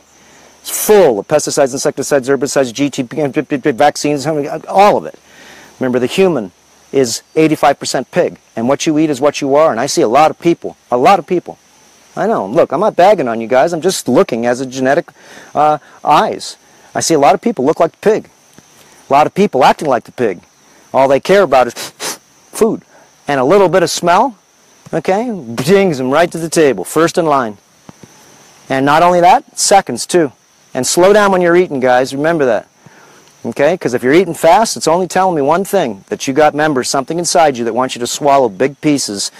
It's full of pesticides, insecticides, herbicides, GTP, vaccines, all of it. Remember, the human is 85% pig, and what you eat is what you are. And I see a lot of people, a lot of people. I know. Look, I'm not bagging on you guys. I'm just looking as a genetic uh, eyes. I see a lot of people look like the pig. A lot of people acting like the pig. All they care about is food. And a little bit of smell, okay, brings them right to the table, first in line. And not only that, seconds too. And slow down when you're eating, guys. Remember that. Okay? Because if you're eating fast, it's only telling me one thing that you got members, something inside you that wants you to swallow big pieces,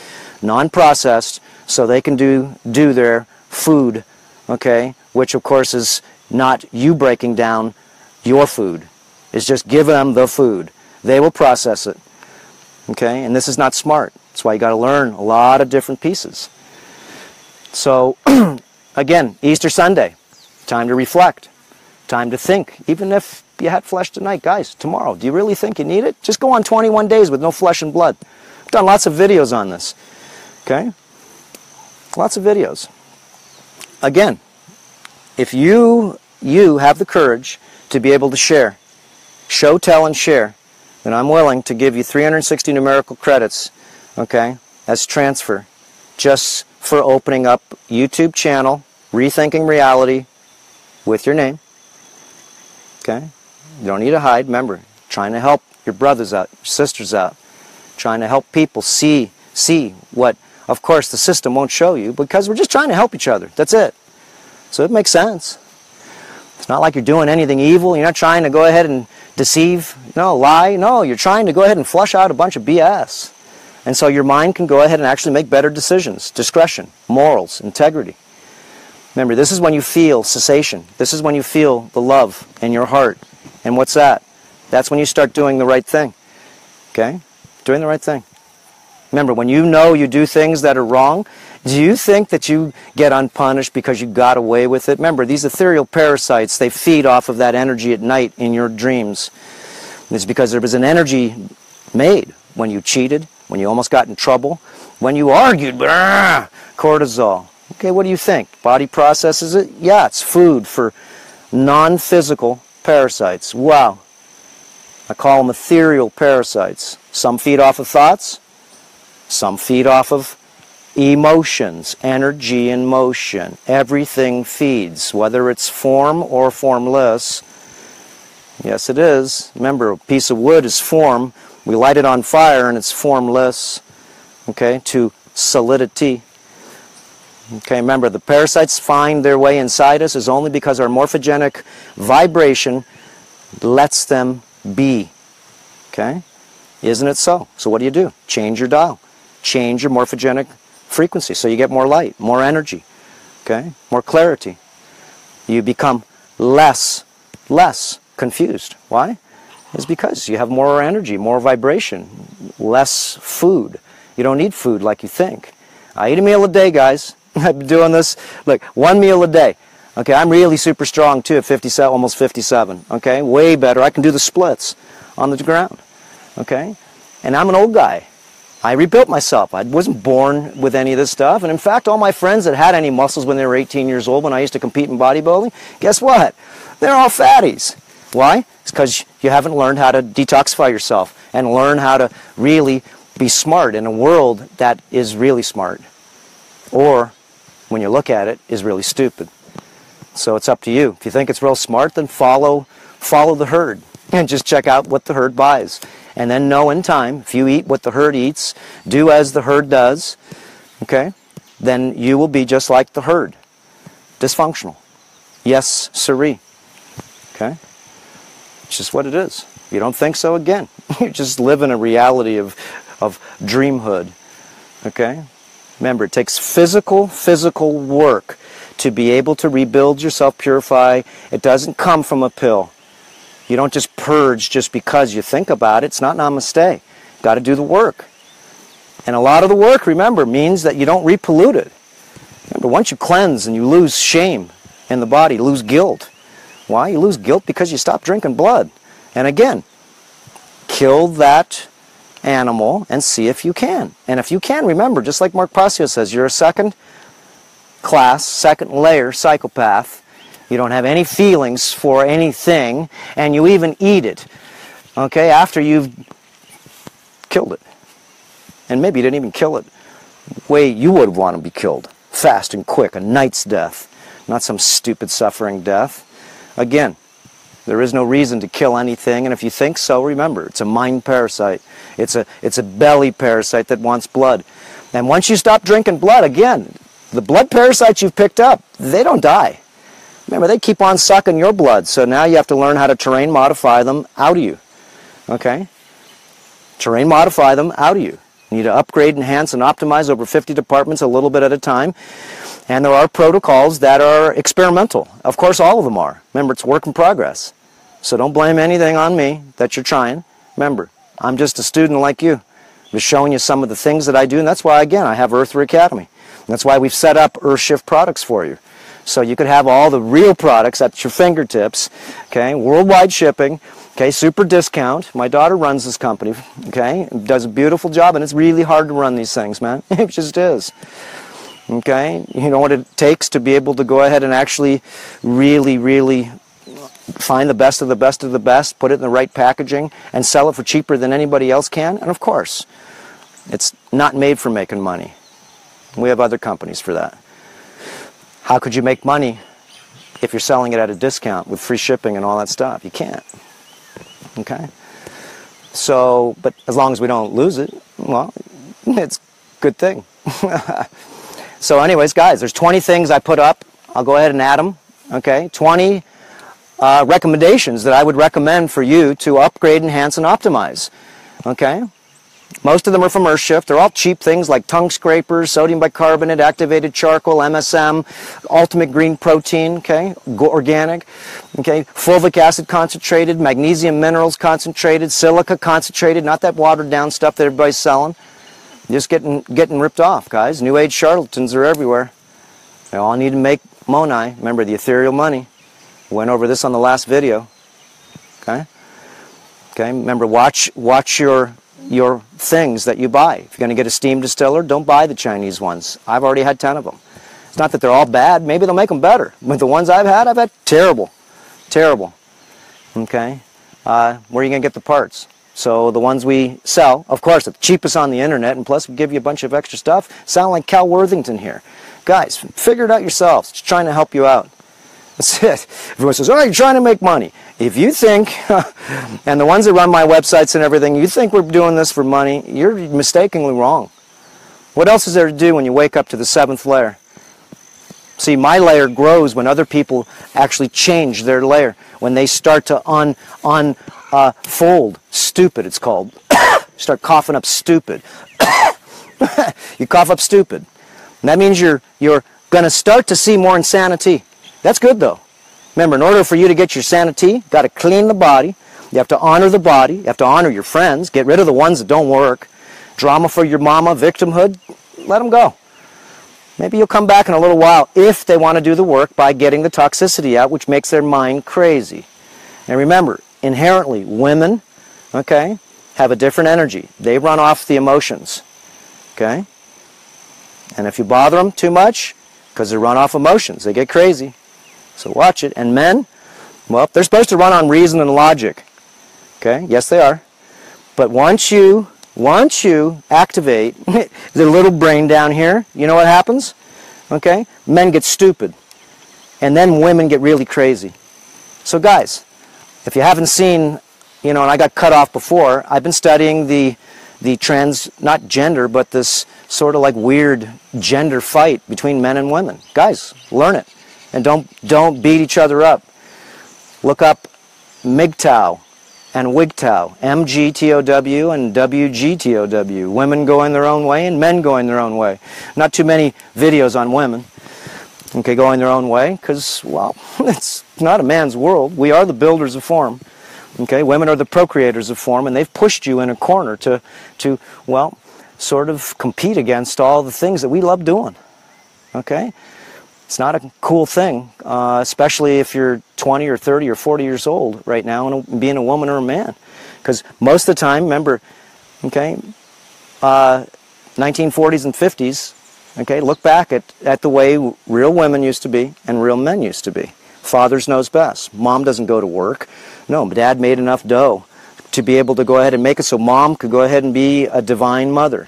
non processed, so they can do, do their food. Okay? Which, of course, is not you breaking down your food. It's just give them the food. They will process it. Okay, and this is not smart. That's why you got to learn a lot of different pieces. So, again, Easter Sunday, time to reflect, time to think. Even if you had flesh tonight, guys, tomorrow, do you really think you need it? Just go on 21 days with no flesh and blood. I've done lots of videos on this. Okay? Lots of videos. Again, if you you have the courage to be able to share, show, tell, and share, then I'm willing to give you 360 numerical credits, okay, as transfer, just for opening up YouTube channel, Rethinking Reality, with your name. Okay? You don't need to hide. Remember, trying to help your brothers out, your sisters out, trying to help people see see what, of course, the system won't show you because we're just trying to help each other. That's it. So it makes sense. It's not like you're doing anything evil. You're not trying to go ahead and deceive, no, lie. No, you're trying to go ahead and flush out a bunch of BS. And so your mind can go ahead and actually make better decisions, discretion, morals, integrity. Remember, this is when you feel cessation. This is when you feel the love in your heart. And what's that? That's when you start doing the right thing. Okay? Doing the right thing. Remember, when you know you do things that are wrong, do you think that you get unpunished because you got away with it? Remember, these ethereal parasites, they feed off of that energy at night in your dreams. It's because there was an energy made when you cheated, when you almost got in trouble, when you argued, blah, cortisol. Okay, what do you think? Body processes it? Yeah, it's food for non-physical parasites. Wow. I call them ethereal parasites. Some feed off of thoughts, some feed off of Emotions, energy and motion. Everything feeds, whether it's form or formless. Yes, it is. Remember, a piece of wood is form. We light it on fire and it's formless, okay, to solidity. Okay, remember, the parasites find their way inside us is only because our morphogenic vibration lets them be. Okay? Isn't it so? So what do you do? Change your dial. Change your morphogenic frequency so you get more light, more energy, okay? More clarity. You become less, less confused. Why? It's because you have more energy, more vibration, less food. You don't need food like you think. I eat a meal a day, guys. I've been doing this, look, one meal a day. Okay, I'm really super strong too at 57, almost 57. Okay, way better. I can do the splits on the ground. Okay, and I'm an old guy. I rebuilt myself. I wasn't born with any of this stuff. And in fact, all my friends that had any muscles when they were 18 years old when I used to compete in bodybuilding, guess what? They're all fatties. Why? It's because you haven't learned how to detoxify yourself and learn how to really be smart in a world that is really smart. Or, when you look at it, is really stupid. So it's up to you. If you think it's real smart, then follow, follow the herd and just check out what the herd buys. And then know in time, if you eat what the herd eats, do as the herd does, okay, then you will be just like the herd. Dysfunctional. Yes, siree. Okay? It's just what it is. You don't think so, again, you just live in a reality of, of dreamhood. Okay? Remember, it takes physical, physical work to be able to rebuild yourself, purify. It doesn't come from a pill. You don't just purge just because you think about it. It's not namaste. Got to do the work. And a lot of the work, remember, means that you don't repollute it. Remember, once you cleanse and you lose shame in the body, lose guilt. Why? You lose guilt because you stop drinking blood. And again, kill that animal and see if you can. And if you can, remember, just like Mark Passio says, you're a second class, second layer psychopath you don't have any feelings for anything, and you even eat it, okay, after you've killed it. And maybe you didn't even kill it way you would want to be killed. Fast and quick, a knight's death, not some stupid suffering death. Again, there is no reason to kill anything, and if you think so, remember, it's a mind parasite. It's a, it's a belly parasite that wants blood. And once you stop drinking blood, again, the blood parasites you've picked up, they don't die. Remember, they keep on sucking your blood, so now you have to learn how to terrain modify them out of you. Okay? Terrain modify them out of you. You need to upgrade, enhance, and optimize over 50 departments a little bit at a time. And there are protocols that are experimental. Of course, all of them are. Remember, it's work in progress. So don't blame anything on me that you're trying. Remember, I'm just a student like you. I'm just showing you some of the things that I do, and that's why, again, I have Earther Academy. that's why we've set up Earthshift products for you. So you could have all the real products at your fingertips, okay, worldwide shipping, okay, super discount. My daughter runs this company, okay, does a beautiful job, and it's really hard to run these things, man. it just is. Okay, you know what it takes to be able to go ahead and actually really, really find the best of the best of the best, put it in the right packaging, and sell it for cheaper than anybody else can. And of course, it's not made for making money. We have other companies for that. How could you make money if you're selling it at a discount with free shipping and all that stuff? You can't. Okay? So, but as long as we don't lose it, well, it's a good thing. so anyways, guys, there's 20 things I put up. I'll go ahead and add them. Okay? 20 uh, recommendations that I would recommend for you to upgrade, enhance, and optimize. Okay? Most of them are from Earthshift. They're all cheap things like tongue scrapers, sodium bicarbonate, activated charcoal, MSM, ultimate green protein, okay, organic, okay, fulvic acid concentrated, magnesium minerals concentrated, silica concentrated, not that watered down stuff that everybody's selling. Just getting, getting ripped off, guys. New age charlatans are everywhere. They all need to make monai. Remember the ethereal money. Went over this on the last video. Okay? Okay, remember watch watch your your things that you buy. If you're going to get a steam distiller, don't buy the Chinese ones. I've already had 10 of them. It's not that they're all bad. Maybe they'll make them better. But the ones I've had, I've had terrible. Terrible. Okay? Uh, where are you going to get the parts? So the ones we sell, of course, the cheapest on the internet, and plus we give you a bunch of extra stuff, sound like Cal Worthington here. Guys, figure it out yourselves. Just trying to help you out. That's it. Everyone says, oh, you're trying to make money. If you think, and the ones that run my websites and everything, you think we're doing this for money, you're mistakenly wrong. What else is there to do when you wake up to the seventh layer? See, my layer grows when other people actually change their layer. When they start to un, un, uh, fold, stupid it's called. start coughing up stupid. you cough up stupid. And that means you're, you're going to start to see more insanity. That's good though. Remember, in order for you to get your sanity, got to clean the body. You have to honor the body. You have to honor your friends. Get rid of the ones that don't work. Drama for your mama, victimhood, let them go. Maybe you'll come back in a little while if they want to do the work by getting the toxicity out, which makes their mind crazy. And remember, inherently, women, okay, have a different energy. They run off the emotions, okay? And if you bother them too much, because they run off emotions, they get crazy. So watch it. And men, well, they're supposed to run on reason and logic. Okay? Yes, they are. But once you once you activate the little brain down here, you know what happens? Okay? Men get stupid. And then women get really crazy. So guys, if you haven't seen, you know, and I got cut off before, I've been studying the the trans not gender, but this sort of like weird gender fight between men and women. Guys, learn it. And don't don't beat each other up. Look up MGTOW, and WGTOW, M-G-T-O-W and W-G-T-O-W. Women going their own way and men going their own way. Not too many videos on women, okay, going their own way, because, well, it's not a man's world. We are the builders of form. Okay, women are the procreators of form, and they've pushed you in a corner to, to, well, sort of compete against all the things that we love doing. Okay? It's not a cool thing, uh, especially if you're 20 or 30 or 40 years old right now and being a woman or a man. Because most of the time, remember, okay, uh, 1940s and 50s, okay, look back at, at the way real women used to be and real men used to be. Fathers knows best. Mom doesn't go to work. No, dad made enough dough to be able to go ahead and make it so mom could go ahead and be a divine mother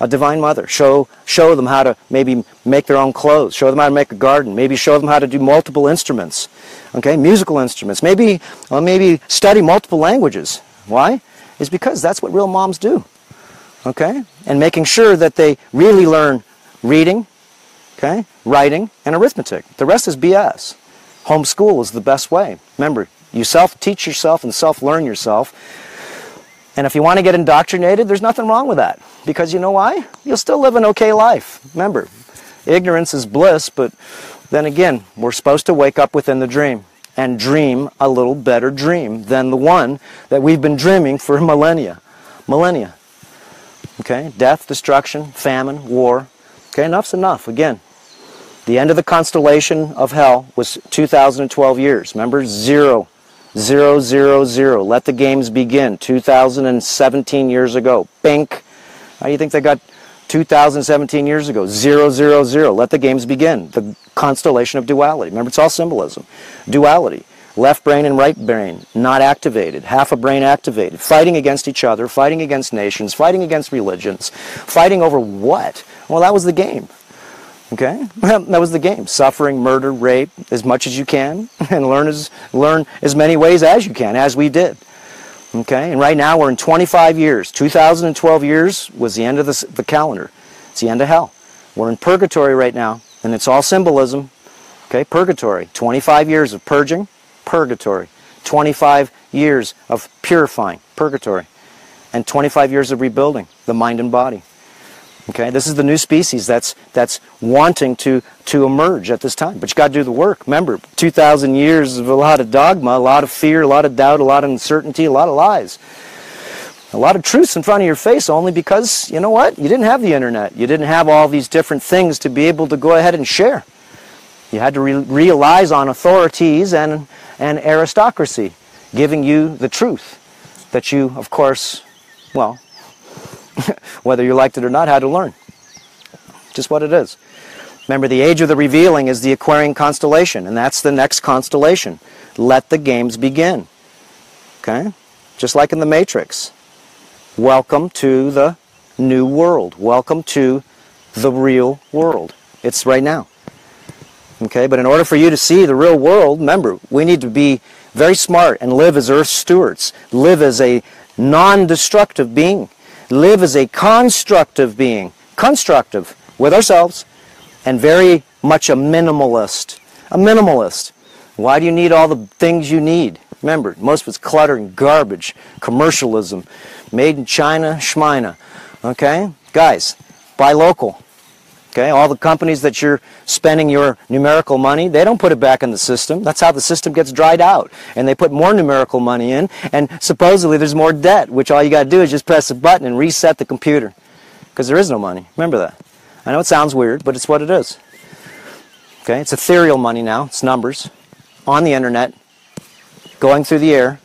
a divine mother. Show, show them how to maybe make their own clothes. Show them how to make a garden. Maybe show them how to do multiple instruments. Okay, musical instruments. Maybe, well, maybe study multiple languages. Why? Is because that's what real moms do. Okay, and making sure that they really learn reading, okay, writing, and arithmetic. The rest is BS. Homeschool is the best way. Remember, you self-teach yourself and self-learn yourself. And if you want to get indoctrinated, there's nothing wrong with that. Because you know why? You'll still live an okay life. Remember, ignorance is bliss, but then again, we're supposed to wake up within the dream and dream a little better dream than the one that we've been dreaming for millennia. Millennia. Okay? Death, destruction, famine, war. Okay, enough's enough. Again, the end of the constellation of hell was 2012 years. Remember? Zero. Zero, zero, zero. Let the games begin. 2017 years ago. Bink. How do you think they got 2017 years ago? Zero, zero, zero. Let the games begin. The constellation of duality. Remember, it's all symbolism. Duality. Left brain and right brain not activated. Half a brain activated. Fighting against each other, fighting against nations, fighting against religions. Fighting over what? Well, that was the game. Okay? that was the game. Suffering, murder, rape, as much as you can, and learn as, learn as many ways as you can, as we did. Okay, and right now we're in 25 years. 2012 years was the end of the, the calendar. It's the end of hell. We're in purgatory right now, and it's all symbolism. Okay, purgatory. 25 years of purging, purgatory. 25 years of purifying, purgatory. And 25 years of rebuilding the mind and body. Okay, this is the new species that's that's wanting to to emerge at this time. But you got to do the work. Remember, 2,000 years of a lot of dogma, a lot of fear, a lot of doubt, a lot of uncertainty, a lot of lies. A lot of truths in front of your face only because, you know what? You didn't have the internet. You didn't have all these different things to be able to go ahead and share. You had to re realize on authorities and, and aristocracy giving you the truth that you, of course, well, whether you liked it or not, had to learn. Just what it is. Remember, the age of the revealing is the Aquarian constellation, and that's the next constellation. Let the games begin. Okay? Just like in the Matrix. Welcome to the new world. Welcome to the real world. It's right now. Okay, but in order for you to see the real world, remember, we need to be very smart and live as earth stewards. Live as a non-destructive being live as a constructive being, constructive with ourselves, and very much a minimalist. A minimalist. Why do you need all the things you need? Remember, most of it's clutter and garbage, commercialism, made in China, schmina. Okay? Guys, buy local. Okay, all the companies that you're spending your numerical money, they don't put it back in the system. That's how the system gets dried out. And they put more numerical money in, and supposedly there's more debt, which all you got to do is just press a button and reset the computer. Because there is no money. Remember that. I know it sounds weird, but it's what it is. Okay, it's ethereal money now. It's numbers on the internet, going through the air.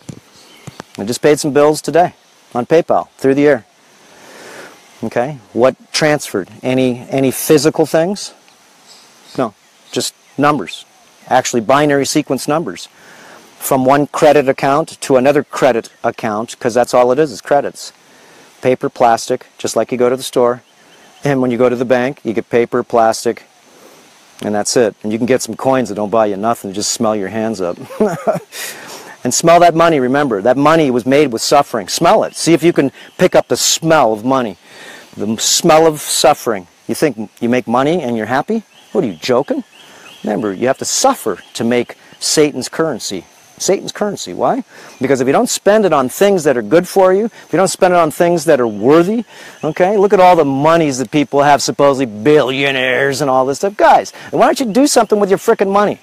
I just paid some bills today on PayPal through the air. Okay, what transferred? Any any physical things? No, just numbers. Actually, binary sequence numbers from one credit account to another credit account because that's all it is is credits. Paper, plastic, just like you go to the store. And when you go to the bank, you get paper, plastic, and that's it. And you can get some coins that don't buy you nothing, just smell your hands up. and smell that money, remember. That money was made with suffering. Smell it. See if you can pick up the smell of money the smell of suffering. You think you make money and you're happy? What are you joking? Remember, you have to suffer to make Satan's currency. Satan's currency. Why? Because if you don't spend it on things that are good for you, if you don't spend it on things that are worthy, okay, look at all the monies that people have, supposedly billionaires and all this stuff. Guys, why don't you do something with your frickin' money?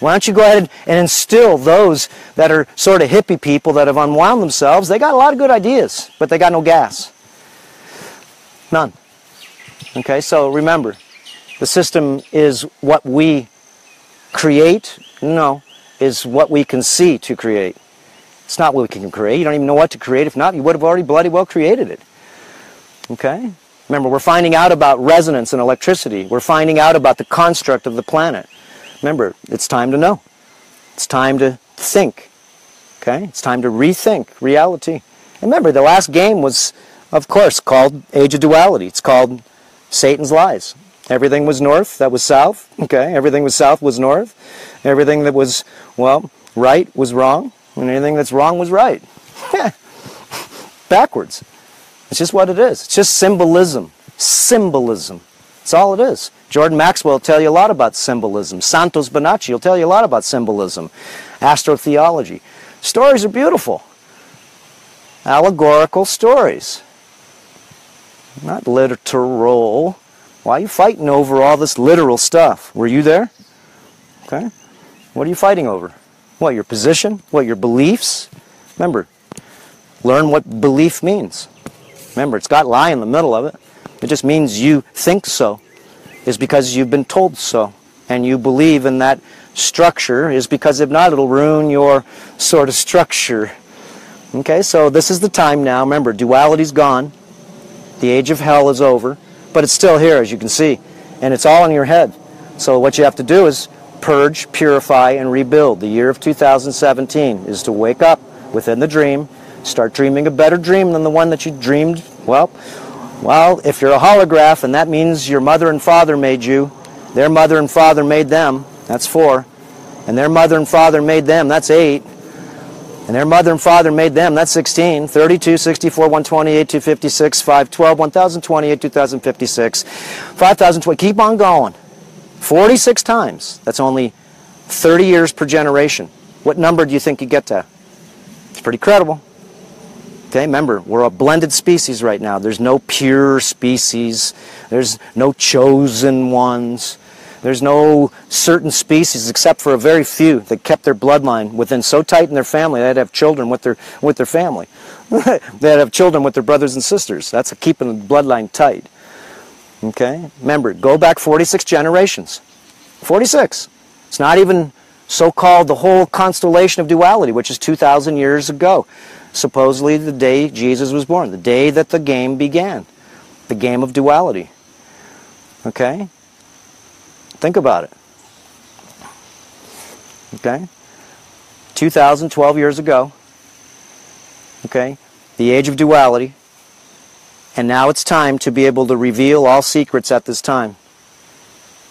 Why don't you go ahead and instill those that are sort of hippie people that have unwound themselves? They got a lot of good ideas, but they got no gas. None. Okay, so remember, the system is what we create. No, is what we can see to create. It's not what we can create. You don't even know what to create. If not, you would have already bloody well created it. Okay? Remember, we're finding out about resonance and electricity. We're finding out about the construct of the planet. Remember, it's time to know. It's time to think. Okay? It's time to rethink reality. And remember, the last game was of course, called Age of Duality. It's called Satan's Lies. Everything was north, that was south. Okay, everything was south was north. Everything that was, well, right was wrong. And anything that's wrong was right. Backwards. It's just what it is. It's just symbolism. Symbolism. That's all it is. Jordan Maxwell will tell you a lot about symbolism. Santos Bonacci will tell you a lot about symbolism. Astrotheology. Stories are beautiful. Allegorical stories not literal. Why are you fighting over all this literal stuff? Were you there? Okay. What are you fighting over? What, your position? What, your beliefs? Remember, learn what belief means. Remember, it's got lie in the middle of it. It just means you think so. Is because you've been told so. And you believe in that structure is because if not, it'll ruin your sort of structure. Okay, so this is the time now. Remember, duality's gone. The age of hell is over, but it's still here, as you can see, and it's all in your head. So what you have to do is purge, purify, and rebuild. The year of 2017 is to wake up within the dream, start dreaming a better dream than the one that you dreamed. Well, well, if you're a holograph, and that means your mother and father made you, their mother and father made them, that's four, and their mother and father made them, that's eight, and their mother and father made them. That's 16. 32, 64, 128, 256, 512, 1028, 2056, 5020. Keep on going. 46 times. That's only 30 years per generation. What number do you think you get to? It's pretty credible. Okay, remember, we're a blended species right now. There's no pure species. There's no chosen ones. There's no certain species except for a very few that kept their bloodline within so tight in their family they'd have children with their with their family. they'd have children with their brothers and sisters. That's keeping the bloodline tight. Okay? Remember, go back 46 generations. 46. It's not even so-called the whole constellation of duality, which is 2,000 years ago. Supposedly the day Jesus was born, the day that the game began. The game of duality. Okay? Think about it. Okay? 2012 years ago. Okay? The age of duality. And now it's time to be able to reveal all secrets at this time.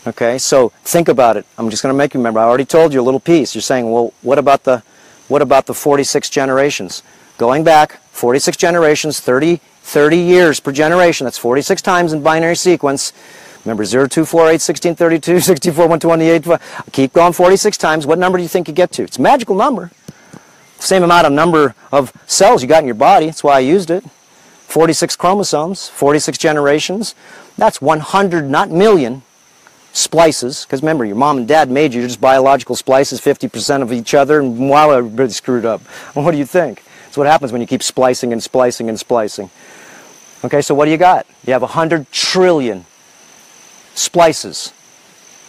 Okay? So think about it. I'm just going to make you remember. I already told you a little piece. You're saying, well, what about the what about the 46 generations? Going back 46 generations, 30 30 years per generation. That's 46 times in binary sequence. Remember 0248, 1632, 64, 128. Keep going 46 times. What number do you think you get to? It's a magical number. Same amount of number of cells you got in your body. That's why I used it. 46 chromosomes, 46 generations. That's 100, not million, splices. Because remember, your mom and dad made you You're just biological splices, 50% of each other, and wow, everybody screwed up. what do you think? That's what happens when you keep splicing and splicing and splicing. Okay, so what do you got? You have 100 trillion splices.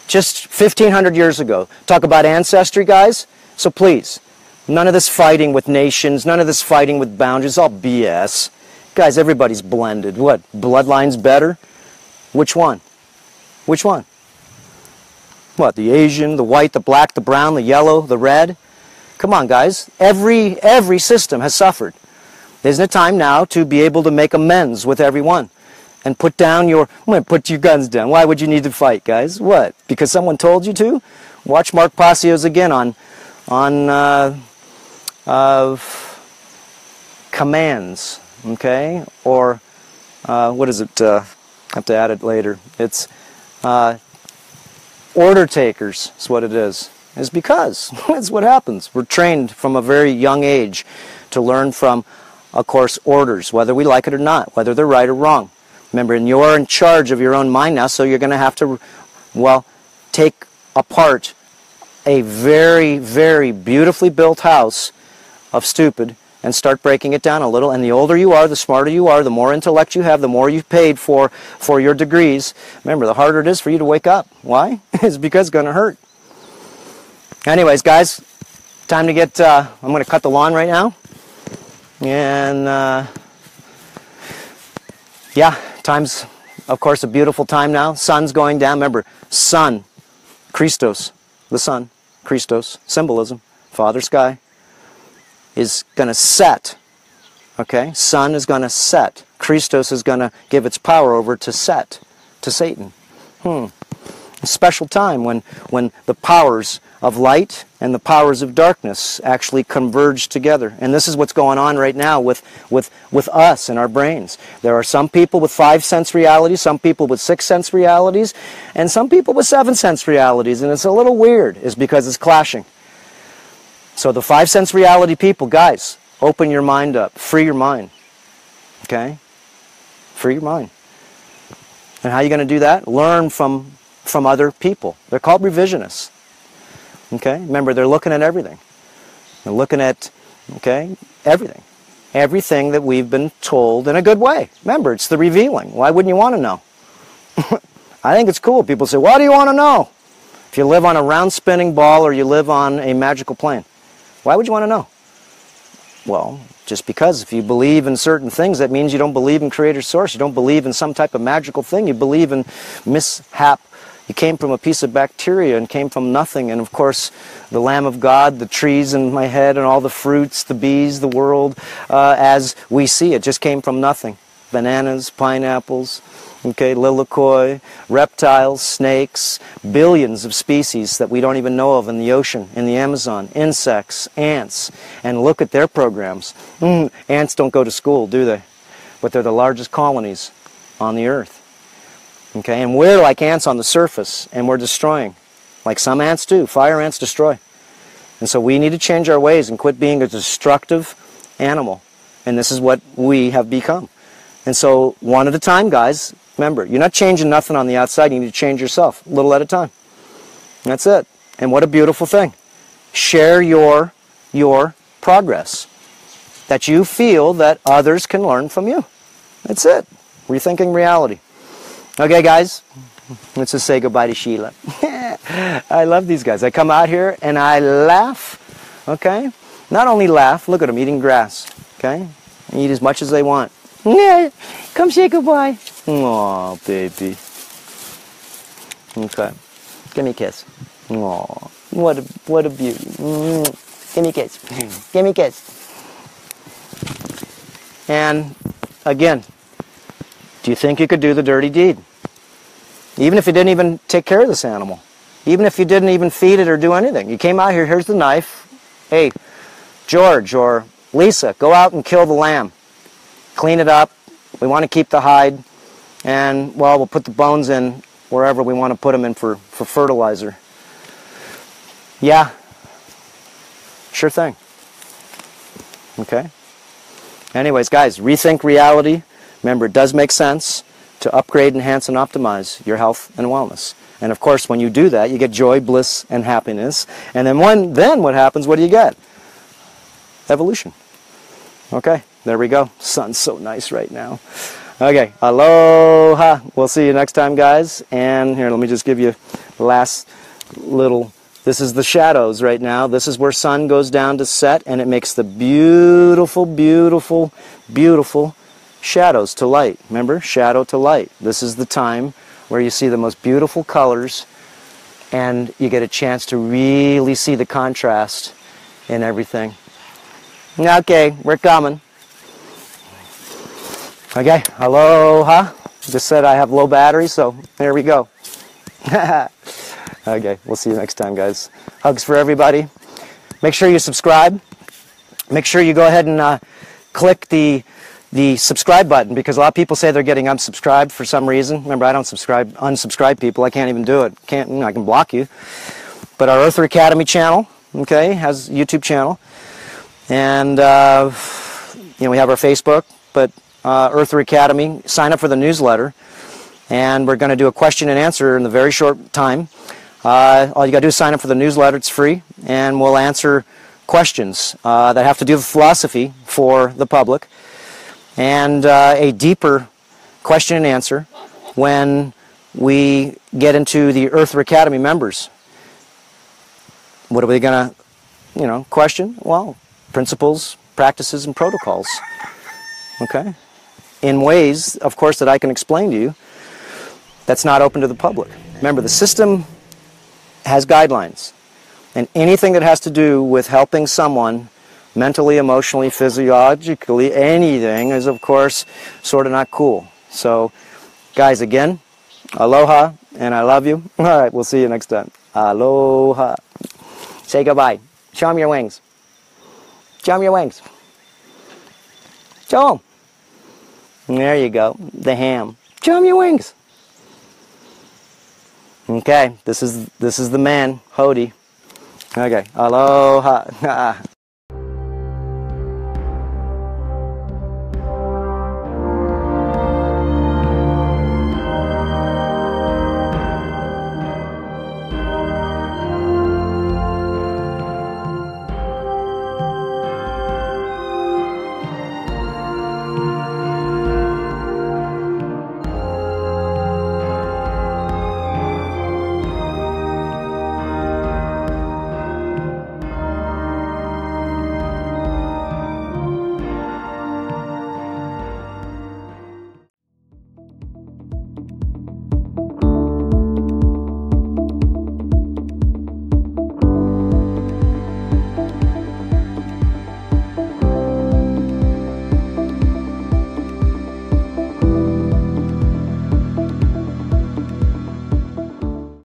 Just 1,500 years ago. Talk about ancestry, guys? So please, none of this fighting with nations, none of this fighting with boundaries, all BS. Guys, everybody's blended. What? Bloodline's better? Which one? Which one? What? The Asian, the white, the black, the brown, the yellow, the red? Come on, guys. Every, every system has suffered. Isn't it time now to be able to make amends with everyone? And put down your, put your guns down. Why would you need to fight, guys? What? Because someone told you to? Watch Mark Passios again on, on uh, uh, commands, okay? Or, uh, what is it? Uh, I have to add it later. It's uh, order takers, is what it is. Is because that's what happens. We're trained from a very young age to learn from, of course, orders, whether we like it or not, whether they're right or wrong. Remember, and you're in charge of your own mind now, so you're going to have to, well, take apart a very, very beautifully built house of stupid and start breaking it down a little. And the older you are, the smarter you are, the more intellect you have, the more you've paid for, for your degrees. Remember, the harder it is for you to wake up. Why? it's because it's going to hurt. Anyways, guys, time to get, uh, I'm going to cut the lawn right now. And, uh, yeah, time's, of course, a beautiful time now. Sun's going down. Remember, sun, Christos, the sun, Christos, symbolism, Father Sky is going to set. Okay? Sun is going to set. Christos is going to give its power over to set, to Satan. Hmm. A special time when, when the powers of light and the powers of darkness actually converge together. And this is what's going on right now with, with, with us and our brains. There are some people with five sense realities, some people with six sense realities, and some people with seven sense realities. And it's a little weird, is because it's clashing. So the five sense reality people, guys, open your mind up. Free your mind. Okay? Free your mind. And how are you going to do that? Learn from, from other people. They're called revisionists. Okay? Remember, they're looking at everything. They're looking at, okay, everything. Everything that we've been told in a good way. Remember, it's the revealing. Why wouldn't you want to know? I think it's cool. People say, why do you want to know? If you live on a round spinning ball or you live on a magical plane. Why would you want to know? Well, just because if you believe in certain things, that means you don't believe in creator source. You don't believe in some type of magical thing. You believe in mishap. You came from a piece of bacteria and came from nothing. And of course, the Lamb of God, the trees in my head, and all the fruits, the bees, the world, uh, as we see it, just came from nothing. Bananas, pineapples, okay, lilikoi, reptiles, snakes, billions of species that we don't even know of in the ocean, in the Amazon, insects, ants, and look at their programs. Mm, ants don't go to school, do they? But they're the largest colonies on the earth. Okay, and we're like ants on the surface, and we're destroying, like some ants do. Fire ants destroy. And so we need to change our ways and quit being a destructive animal. And this is what we have become. And so, one at a time, guys, Remember, you're not changing nothing on the outside. You need to change yourself, a little at a time. That's it. And what a beautiful thing. Share your, your progress. That you feel that others can learn from you. That's it. Rethinking reality. Okay, guys, let's just say goodbye to Sheila. I love these guys. I come out here and I laugh, okay? Not only laugh, look at them eating grass, okay? Eat as much as they want. Come say goodbye. Oh, baby. Okay. Give me a kiss. Oh, what a what a beauty. Mm. Give me a kiss. Give me a kiss. And again, do you think you could do the dirty deed? Even if you didn't even take care of this animal. Even if you didn't even feed it or do anything. You came out here, here's the knife. Hey, George or Lisa, go out and kill the lamb. Clean it up. We want to keep the hide. And, well, we'll put the bones in wherever we want to put them in for, for fertilizer. Yeah, sure thing. Okay? Anyways, guys, rethink reality. Remember, it does make sense to upgrade, enhance, and optimize your health and wellness. And of course, when you do that, you get joy, bliss, and happiness. And then when then what happens? What do you get? Evolution. Okay, there we go. Sun's so nice right now. Okay, aloha. We'll see you next time, guys. And here, let me just give you the last little. This is the shadows right now. This is where sun goes down to set, and it makes the beautiful, beautiful, beautiful shadows to light. Remember, shadow to light. This is the time where you see the most beautiful colors, and you get a chance to really see the contrast in everything. Okay, we're coming. Okay, aloha. Just said I have low battery, so there we go. okay, we'll see you next time, guys. Hugs for everybody. Make sure you subscribe. Make sure you go ahead and uh, click the the subscribe button because a lot of people say they're getting unsubscribed for some reason. Remember, I don't subscribe unsubscribe people. I can't even do it. Can't I can block you. But our Earther Academy channel, okay, has YouTube channel, and uh, you know we have our Facebook, but uh, Earther Academy. Sign up for the newsletter, and we're going to do a question and answer in a very short time. Uh, all you got to do is sign up for the newsletter. It's free, and we'll answer questions uh, that have to do with philosophy for the public, and uh, a deeper question and answer when we get into the Earther Academy members. What are we going to, you know, question? Well, principles, practices, and protocols. Okay? in ways, of course, that I can explain to you that's not open to the public. Remember, the system has guidelines, and anything that has to do with helping someone mentally, emotionally, physiologically, anything is, of course, sort of not cool. So, guys, again, aloha, and I love you. All right, we'll see you next time. Aloha. Say goodbye. Show them your wings. Show them your wings. Show them. There you go, the ham. Show him your wings. Okay, this is this is the man, Hody. Okay, aloha.